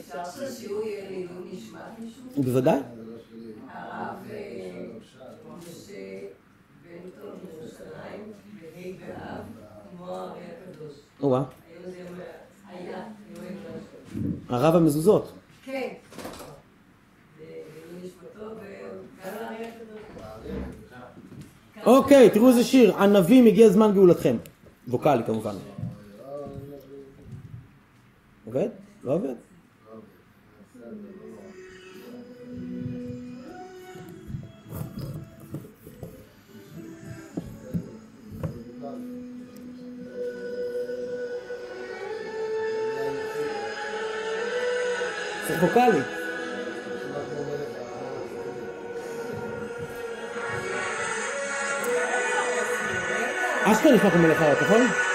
B: אפשר שהשיעור יהיה לעילוי נשמת מישהו?
A: בוודאי.
B: אה.
A: או-אה. הרב המזוזות.
B: כן.
A: אוקיי, תראו איזה שיר, ענבים הגיע זמן גאולתכם. ווקאלי כמובן. עובד? לא עובד? צריך ווקאלי. אשכרה נשמע כמו מלך הארץ, נכון?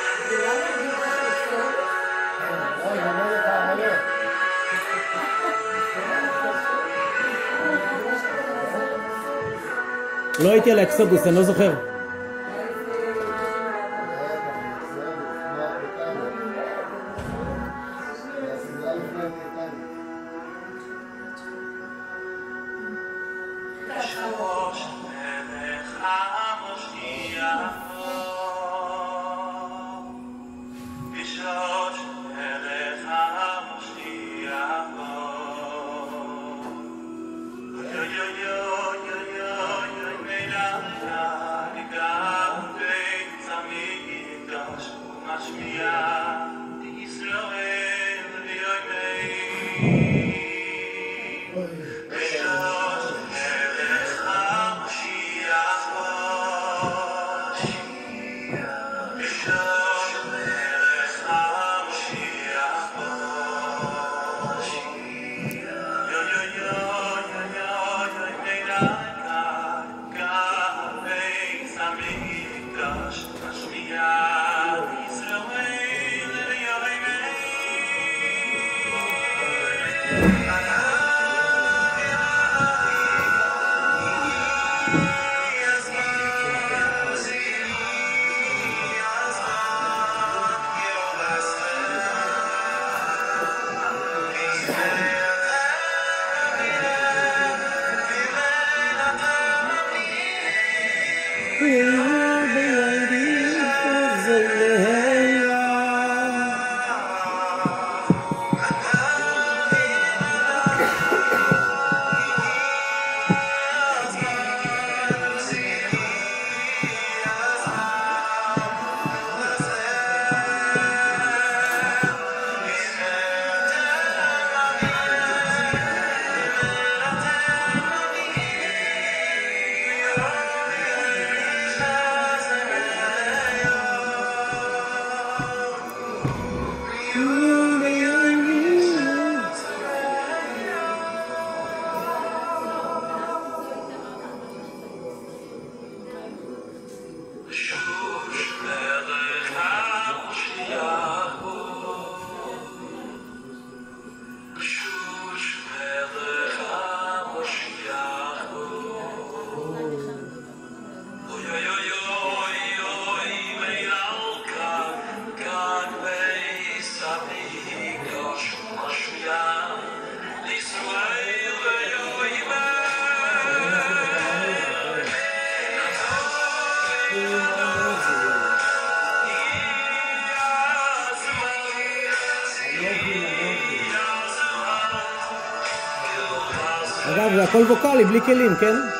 A: לא הייתי על האקסודוס, אני לא זוכר. הכל ווקאלי, בלי כלים, כן?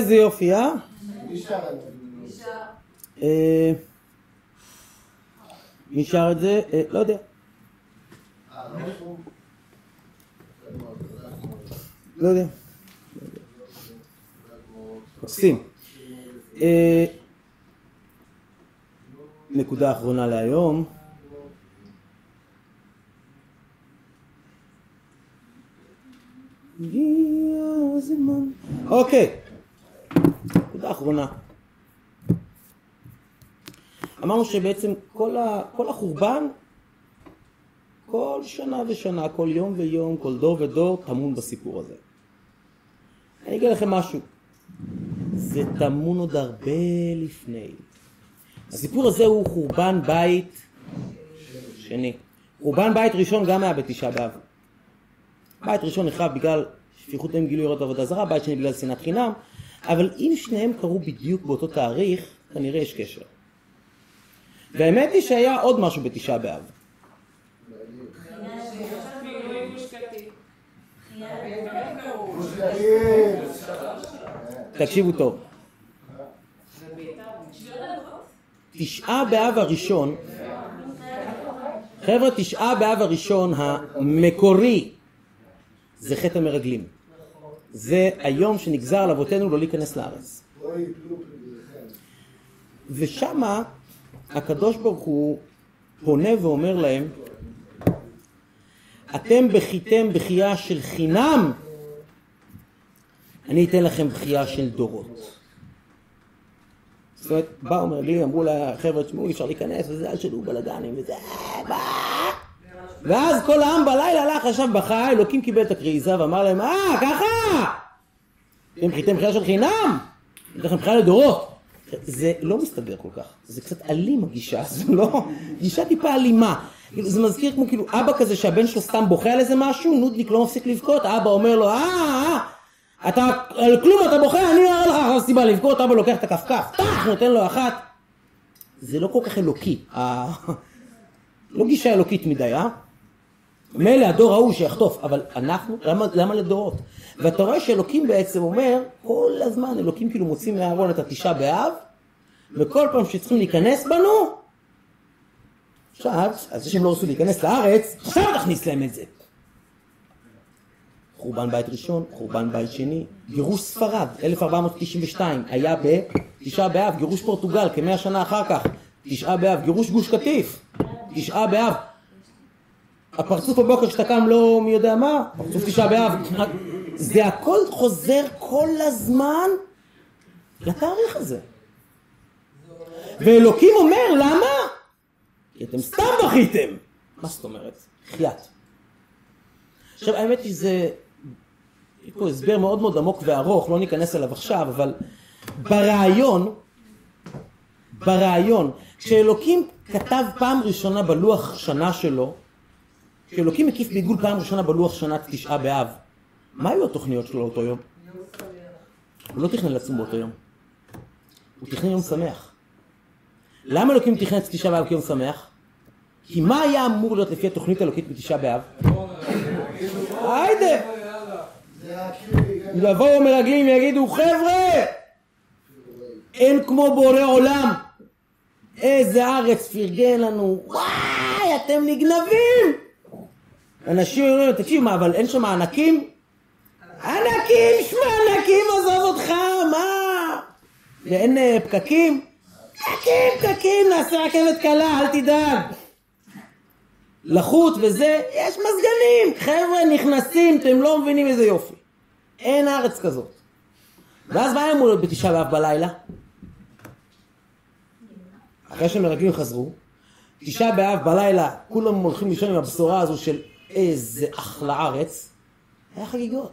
A: איזה יופי, אה? אה, מי שר את זה? אה, לא יודע. לא יודע. מקסים. אה, נקודה אחרונה להיום. הגיע הזמן. אוקיי. נקודה אחרונה. אמרנו שבעצם כל, ה, כל החורבן, כל שנה ושנה, כל יום ויום, כל דור ודור, טמון בסיפור הזה. אני אגיד לכם משהו, זה טמון עוד הרבה לפני. הסיפור הזה הוא חורבן בית שני. חורבן בית ראשון גם היה בתשעה באב. בית ראשון נחרב בגלל שפיכות להם גילוי יראות עבודה זרה, בית שני בגלל שנאת חינם, אבל אם שניהם קרו בדיוק באותו תאריך, כנראה יש קשר. והאמת היא שהיה עוד משהו בתשעה באב. תקשיבו טוב. תשעה באב הראשון, חבר'ה, תשעה באב הראשון המקורי זה חטא המרגלים. זה היום שנגזר על אבותינו לא להיכנס לארץ. ושמה הקדוש ברוך הוא פונה ואומר להם, אתם בכיתם בכייה של חינם, אני אתן לכם בכייה של דורות. זאת אומרת, בא אומר לי, אמרו לחבר'ה, תשמעו, אי אפשר להיכנס, וזה, אל תשאלו בלאגנים, וזה? ואז כל העם בלילה הלך, ישב בכה, אלוקים קיבל את הקריזה ואמר להם, אה, ככה! אתם חיתם בחייה של חינם? אני אתן לכם בחייה לדורות. זה לא מסתדר כל כך, זה קצת אלים הגישה, זו לא, גישה טיפה אלימה. כאילו, זה מזכיר כמו כאילו אבא כזה שהבן שלו סתם בוכה על איזה משהו, נודניק לא מפסיק לבכות, האבא אומר לו, אה, אה, אבא אחת. אה? לדורות? ואתה רואה שאלוקים בעצם אומר, כל הזמן אלוקים כאילו מוציא מהארון את התשעה באב, וכל פעם שצריכים להיכנס בנו, עכשיו, אז זה שהם לא רצו להיכנס לארץ, עכשיו תכניס להם את זה. חורבן בית ראשון, חורבן בית שני, גירוש ספרד, 1492, היה בתשעה באב, גירוש פורטוגל, כמאה שנה אחר כך, תשעה באב, גירוש גוש קטיף, תשעה באב. הפרצוף בבוקר כשאתה קם לא מי יודע מה, פרצוף תשעה באב, זה הכל חוזר כל הזמן לתאריך הזה. ואלוקים אומר, למה? כי אתם סתם בכיתם. מה זאת אומרת? חייאת. עכשיו האמת היא שזה, יש פה הסבר מאוד מאוד עמוק וארוך, לא ניכנס אליו עכשיו, אבל ברעיון, ברעיון, כשאלוקים כתב פעם ראשונה בלוח שנה שלו, כשאלוקים מקיף בעיגול פעם ראשונה בלוח שנת תשעה באב, מה היו התוכניות שלו לאותו יום? הוא לא תכנן לצום באותו יום. הוא תכנן יום שמח. למה אלוקים תכנן את תשעה באב כיום שמח? כי מה היה אמור להיות לפי התוכנית האלוקית בתשעה באב? היידה! יבואו מרגלים יגידו חבר'ה! אין כמו בורא עולם! איזה ארץ פרגן לנו! וואי, אתם נגנבים! אנשים אומרים, תקשיב, מה, אבל אין שם? ענקים, שמע ענקים, עזוב אותך, מה? ואין אה, פקקים? פקקים, פקקים, נעשה רכבת קלה, אל תדאג. לחות וזה, יש מזגנים, חבר'ה נכנסים, אתם לא מבינים איזה יופי. אין ארץ כזאת. ואז מה אמור להיות בתשעה באב בלילה? אחרי שמרגלים חזרו, תשעה באב בלילה, כולם הולכים לישון עם הבשורה הזו של איזה אחלה ארץ, היה חגיגות.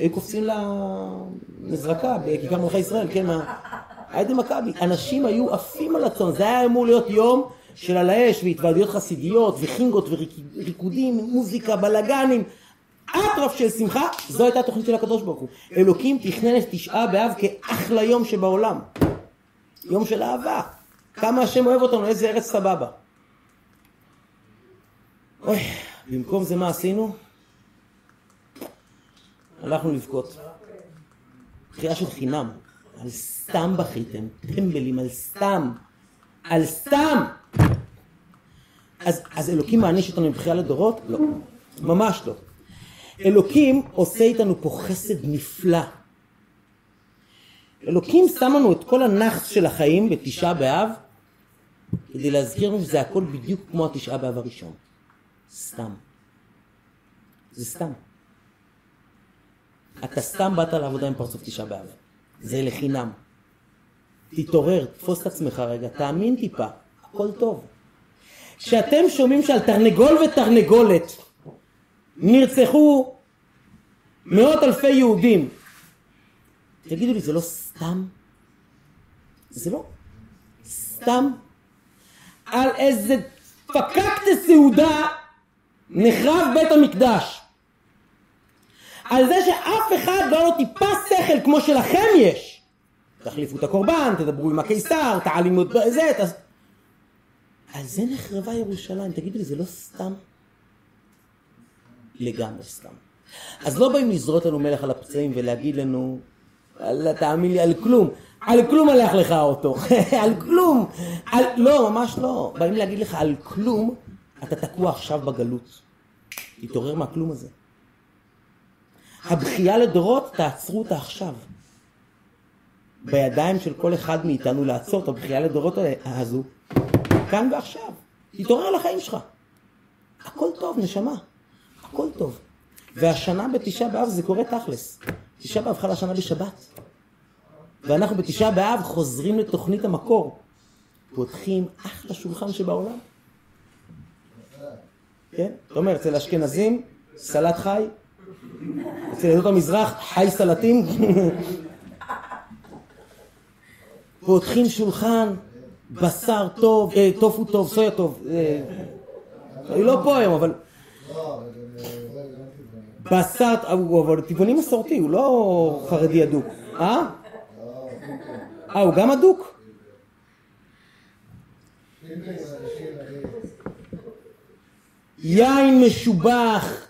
A: היו קופצים למזרקה בכיכר מלכי ישראל, כן. היידה מכבי. אנשים היו עפים על הצאן, זה היה אמור להיות יום של על האש והתוועדויות חסידיות וחינגות וריקודים, מוזיקה, בלאגנים. אטרף של שמחה, זו הייתה התוכנית של הקדוש ברוך הוא. אלוקים תכנן את תשעה באב כאחלה יום שבעולם. יום של אהבה. כמה השם אוהב אותנו, איזה ארץ סבבה. אוי, במקום זה מה עשינו? הלכנו לבכות. בחייה של חינם. על סתם בכיתם, טמבלים, על סתם. על סתם! אז, אז אלוקים מעניש אותנו מבחייה לדורות? לא. ממש לא. אלוקים עושה איתנו פה חסד נפלא. אלוקים שם לנו את כל הנאחס של החיים בתשעה באב כדי להזכיר לנו שזה הכל בדיוק כמו התשעה באב הראשון. סתם. זה סתם. אתה סתם באת לעבודה עם פרצוף תשעה באב. זה לחינם. תתעורר, תפוס את עצמך רגע, תאמין טיפה, הכל טוב. כשאתם שומעים שעל תרנגול ותרנגולת נרצחו מאות אלפי יהודים, תגידו לי, זה לא סתם? זה לא סתם? על איזה פקקטה סעודה נחרב בית המקדש. על זה שאף אחד לא לו טיפה שכל כמו שלכם יש. תחליפו את הקורבן, תדברו עם הקיסר, תעלימו את זה, ת... על זה נחרבה ירושלים. תגידו לי, זה לא סתם? לגמרי סתם. אז לא באים לזרות לנו מלך על הפצעים ולהגיד לנו, תאמין לי, על כלום. על כלום הלך לך האוטו. על כלום. על... לא, ממש לא. באים להגיד לך על כלום, אתה תקוע עכשיו בגלות. תתעורר מהכלום הזה. הבכייה לדורות, תעצרו אותה עכשיו. בידיים של כל אחד מאיתנו לעצור את הבכייה לדורות הזו, כאן ועכשיו. תתעורר לחיים שלך. הכל טוב, נשמה. הכל טוב. והשנה בתשעה באב זה קורה תכלס. תשעה באב חלה שנה בשבת. ואנחנו בתשעה באב חוזרים לתוכנית המקור. פותחים אחלה שולחן שבעולם. כן? אתה אומר, אצל אשכנזים, סלט חי, אצל עדות המזרח, חי סלטים. פותחים שולחן, בשר טוב, אה, טופו טוב, סויה טוב. אה, היא לא פה היום, אבל... בשר, הוא אבל טבעוני מסורתי, הוא לא חרדי אדוק. אה? אה, הוא גם אדוק? יין משובח,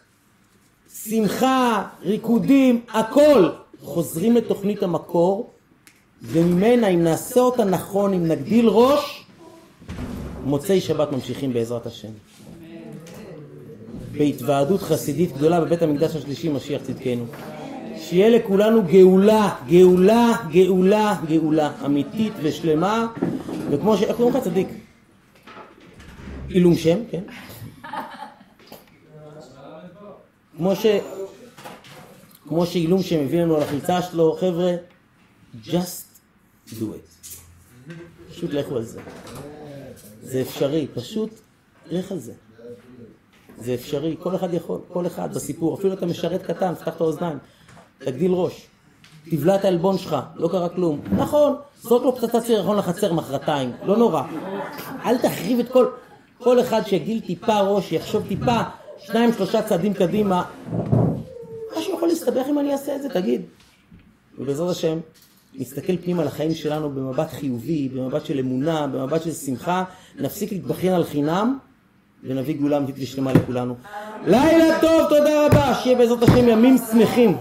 A: שמחה, ריקודים, הכל. חוזרים לתוכנית המקור, וממנה, אם נעשה אותה נכון, אם נגדיל ראש, מוצאי שבת ממשיכים בעזרת השם. בהתוועדות חסידית גדולה בבית המקדש השלישי, משיח צדקנו. שיהיה לכולנו גאולה, גאולה, גאולה, גאולה, אמיתית ושלמה, וכמו ש... איך קוראים לך צדיק? עילום שם, כן? כמו ש... כמו שאילום שמביא לנו על החולצה שלו, חבר'ה, just do it. פשוט לכו על זה. זה אפשרי, פשוט לך על זה. זה אפשרי, כל אחד יכול, כל אחד בסיפור, אפילו אתה משרת קטן, פתח את האוזניים, תגדיל ראש, תבלע את העלבון שלך, לא קרה כלום. נכון, זרוק לו פצצת סירחון לחצר מחרתיים, לא נורא. אל תחריב את כל... כל אחד שיגדיל טיפה ראש, יחשוב טיפה, שניים שלושה צעדים קדימה. משהו יכול להסתבך אם אני אעשה את זה, תגיד. ובעזרת השם, נסתכל פנימה על החיים שלנו במבט חיובי, במבט של אמונה, במבט של שמחה, נפסיק להתבכיין על חינם, ונביא גאולה אמיתית ושלמה לכולנו. לילה טוב, תודה רבה, שיהיה בעזרת השם ימים שמחים.